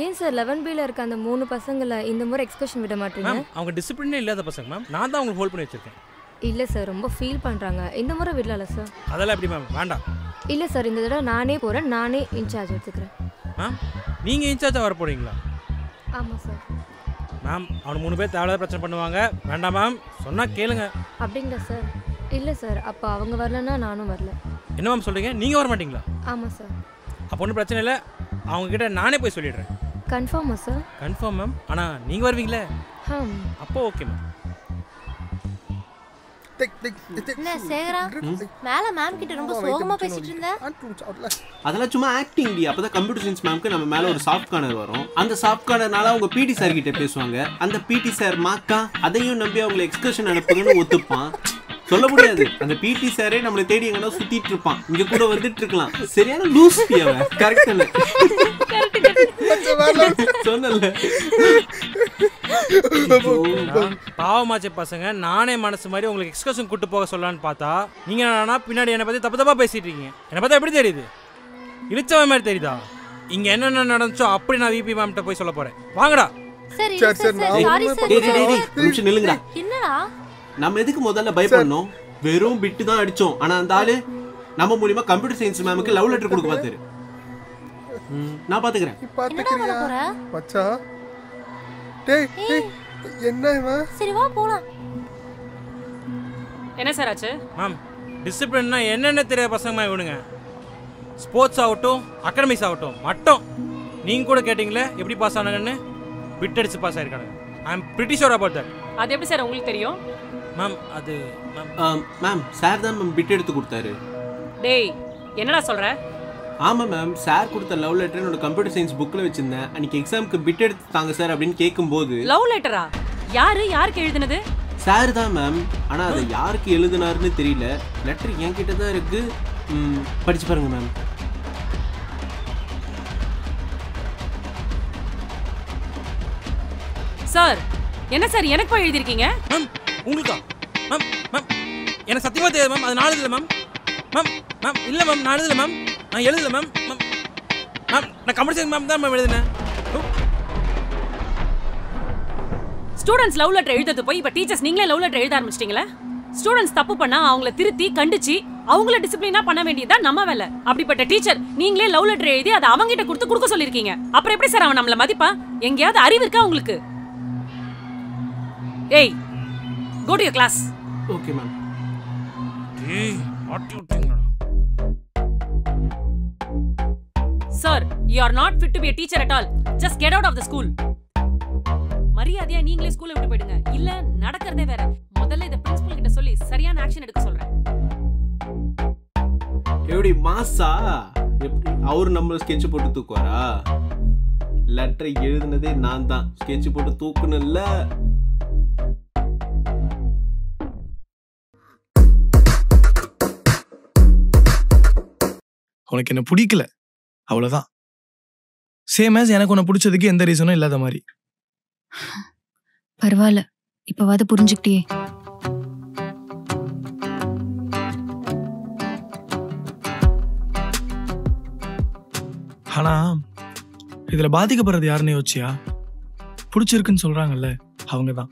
Speaker 14: ஏன் சார் லெவன் பியில் இருக்க அந்த மூணு பசங்களை இந்த முறை எக்ஸ்கர்ஷன் விட மாட்டீங்க?
Speaker 12: அவங்க டிசிப்ளினே இல்லாத பசங்க மேம் நான் தான் அவங்களுக்கு ஹோல்ட் பண்ணி வச்சிருக்கேன்.
Speaker 14: இல்லை சார் ரொம்ப ஃபீல் பண்ணுறாங்க இந்த முறை விடலாம்ல சார்
Speaker 12: அதெல்லாம் எப்படி மேம் வேண்டாம்.
Speaker 14: இல்லை சார் இந்த தடவை நானே போகிறேன் நானே இன்சார்ஜ் எடுத்துக்கிறேன்.
Speaker 12: மேம் நீங்கள் இன்சார்ஜாக வர போறீங்களா
Speaker 14: ஆமாம் சார்
Speaker 12: மேம் அவனு மூணு பேர் தேவையில்லாத பிரச்சனை பண்ணுவாங்க. வேண்டாம் மேம் சொன்னால் கேளுங்க.
Speaker 14: அப்படிங்களா சார்? இல்லை சார் அப்போ அவங்க வரலன்னா நானும் வரல.
Speaker 12: என்ன மேம் சொல்கிறீங்க நீங்கள் வர மாட்டீங்களா?
Speaker 14: ஆமாம் சார்.
Speaker 12: அப்போ ஒன்றும் பிரச்சனை இல்லை. அவங்க கிட்ட நானே போய் சொல்லிடுறேன்.
Speaker 14: கன்ஃபார்மா சார்?
Speaker 12: கன்ஃபார்ம் மேம் ஆனால் நீங்கள் வருவீங்களே?
Speaker 14: ஹம்.
Speaker 12: அப்போ ஓகே மேம்.
Speaker 2: என்ன சேகரா? மேல மேம் கிட்ட ரொம்ப சோகமா பேசிட்டு இருந்த
Speaker 3: அதெல்லாம் சும்மா ஆக்டிங் டி. அப்பதான் கம்ப்யூட்டர் சயின்ஸ் மேம்க்கு நம்ம மேல ஒரு சாஃப்ட் கார்னர் வரும். அந்த சாஃப்ட் கார்னர்னால அவங்க பிடி சார் கிட்ட பேசுவாங்க. அந்த பிடி சார் மாக்கா அதையும் நம்பி அவங்களை எக்ஸ்கர்ஷன் அனுப்புங்கன்னு ஒத்துப்பான். சொல்ல முடியாது. அந்த பிடி சாரே நம்மளை தேடி எங்கன்னா சுத்திட்டு இருப்பான். இங்க கூட வந்துட்டு இருக்கலாம். சரியான லூஸ் அவன். கரெக்ட் சொன்னல
Speaker 12: பாவமாச்சே பசங்க. நானே மனசு மாதிரி உங்களுக்கு எக்ஸ்கர்ஷன் கூட்டு போக சொல்லலான்னு பார்த்தா நீங்க என்னன்னா பின்னாடி என்னை பத்தி தப்பு தப்பா பேசிட்டு இருக்கீங்க. என்னை பார்த்தா எப்படி தெரியுது? இழிச்சவன் மாதிரி தெரியுதா? இங்க என்னென்ன நடந்துச்சோ அப்படி நான் விபி மேம்கிட்ட போய் சொல்ல போறேன். வாங்கடா.
Speaker 2: சரி
Speaker 3: நிமிஷம் நில்லுங்கடா.
Speaker 2: என்னடா?
Speaker 3: நம்ம எதுக்கு முதல்ல பயப்படணும்? வெறும் பிட்டு தான் அடிச்சோம். ஆனா அந்த ஆளு நம்ம மூலியமா கம்ப்யூட்டர் சயின்ஸ் மேமுக்கு லவ் லெட்டர் கொடுக்க பார்த்தாரு. நான் பாத்துக்கிறேன்.
Speaker 6: பாத்துக்கிறியா?
Speaker 2: போற?
Speaker 6: மச்சான் டேய் டேய் என்ன இவன்
Speaker 2: சரி வா போலாம்.
Speaker 11: என்ன சார் ஆச்சு?
Speaker 12: மேம் டிசிப்ளின்னா என்னென்ன தெரியாத பசங்க விடுங்க ஸ்போர்ட்ஸ் ஆகட்டும் அகாடமிக்ஸ் ஆகட்டும் மட்டும். நீங்கள் கூட கேட்டிங்களே எப்படி பாஸ் ஆனாங்கன்னு? பிட் அடிச்சு பாஸ் ஆயிருக்காங்க I am pretty sure about that
Speaker 11: அது எப்படி சார் உங்களுக்கு தெரியும்?
Speaker 12: மேம் அது மேம்.
Speaker 3: மேம் சார் தான் மேம் பிட் எடுத்து கொடுத்தாரு.
Speaker 11: டேய் என்னடா சொல்ற?
Speaker 3: ஆமா மேம் சார் கொடுத்த லவ் லெட்டர் என்னோட கம்ப்யூட்டர் சயின்ஸ் புக்ல வச்சிருந்தேன். அன்னைக்கு எக்ஸாமுக்கு பிட் எடுத்து தாங்க சார் அப்படின்னு கேட்கும்போது
Speaker 11: லவ் லெட்டரா யாரு? யாருக்கு எழுதுனது?
Speaker 3: சார் தான் மேம் ஆனா அதை யாருக்கு எழுதுனாருன்னு தெரியல. லெட்டர் என்கிட்ட தான் இருக்கு படிச்சு பாருங்க மேம்
Speaker 11: சார் என்ன சார் எனக்கு போய் எழுதிருக்கீங்க
Speaker 12: மேம் உங்களுக்கா? மேம் மேம் எனக்கு சத்தியமாக தெரியாது மேம் அது எழுதல மேம் மேம் மேம் இல்லை மேம் எழுதல மேம் நான் எழுதல மேம் மேம் மேம் நான் கம்ப்யூட்டர் மேம் தான் மேம் எழுதினேன்.
Speaker 11: ஸ்டூடெண்ட்ஸ் லவ் லெட்டர் எழுதுறது போய் இப்போ டீச்சர்ஸ் நீங்களே லவ் லெட்டர் எழுத ஆரம்பிச்சிட்டீங்களா? ஸ்டூடெண்ட்ஸ் தப்பு பண்ணா அவங்கள திருத்தி கண்டிச்சு அவங்கள டிசிப்ளினா பண்ண வேண்டியதுதான் நம்ம வேலை. அப்படிப்பட்ட டீச்சர் நீங்களே லவ் லெட்டர் எழுதி அதை அவங்கிட்ட கொடுத்து கொடுக்க சொல்லிருக்கீங்க அப்புறம் எப்படி சார் அவன் நம்மள மதிப்பா? எங்கேயாவது அறிவு இருக்கா உங்களுக்கு? ஏய் go to your class
Speaker 3: okay ma'am
Speaker 12: ஏய் ஆட்டி விட்டீங்களா
Speaker 11: sir you are not fit to be a teacher at all. Just get out of the school மரியாதையா நீங்களே ஸ்கூல்ல விட்டு போயிடுங்க. இல்ல நடக்கிறதே வேற. முதல்ல இத பிரின்சிபல் கிட்ட சொல்லி சரியான ஆக்ஷன் எடுக்க சொல்றேன்.
Speaker 3: எப்படி மாசா எப்படி அவரு நம்ம ஸ்கெட்ச் போட்டு தூக்குவாரா? லெட்டரை எழுதுனதே நான் தான். ஸ்கெட்ச் போட்டு தூக்குனல்ல
Speaker 15: உனக்கு என்ன பிடிக்கல? அவ்வளவுதான். சேம் ஆஸ் எனக்கு உன்னை பிடிச்சதுக்கு எந்த ரீசனும் இல்லாத மாதிரி.
Speaker 16: பரவாயில்ல. இப்பவாது புரிஞ்சுக்கிட்டியே.
Speaker 15: ஆனா இதுல பாதிக்கப்படுறது யாருன்னு யோசிச்சியா? பிடிச்சிருக்குன்னு சொல்றாங்கல்ல அவங்க தான்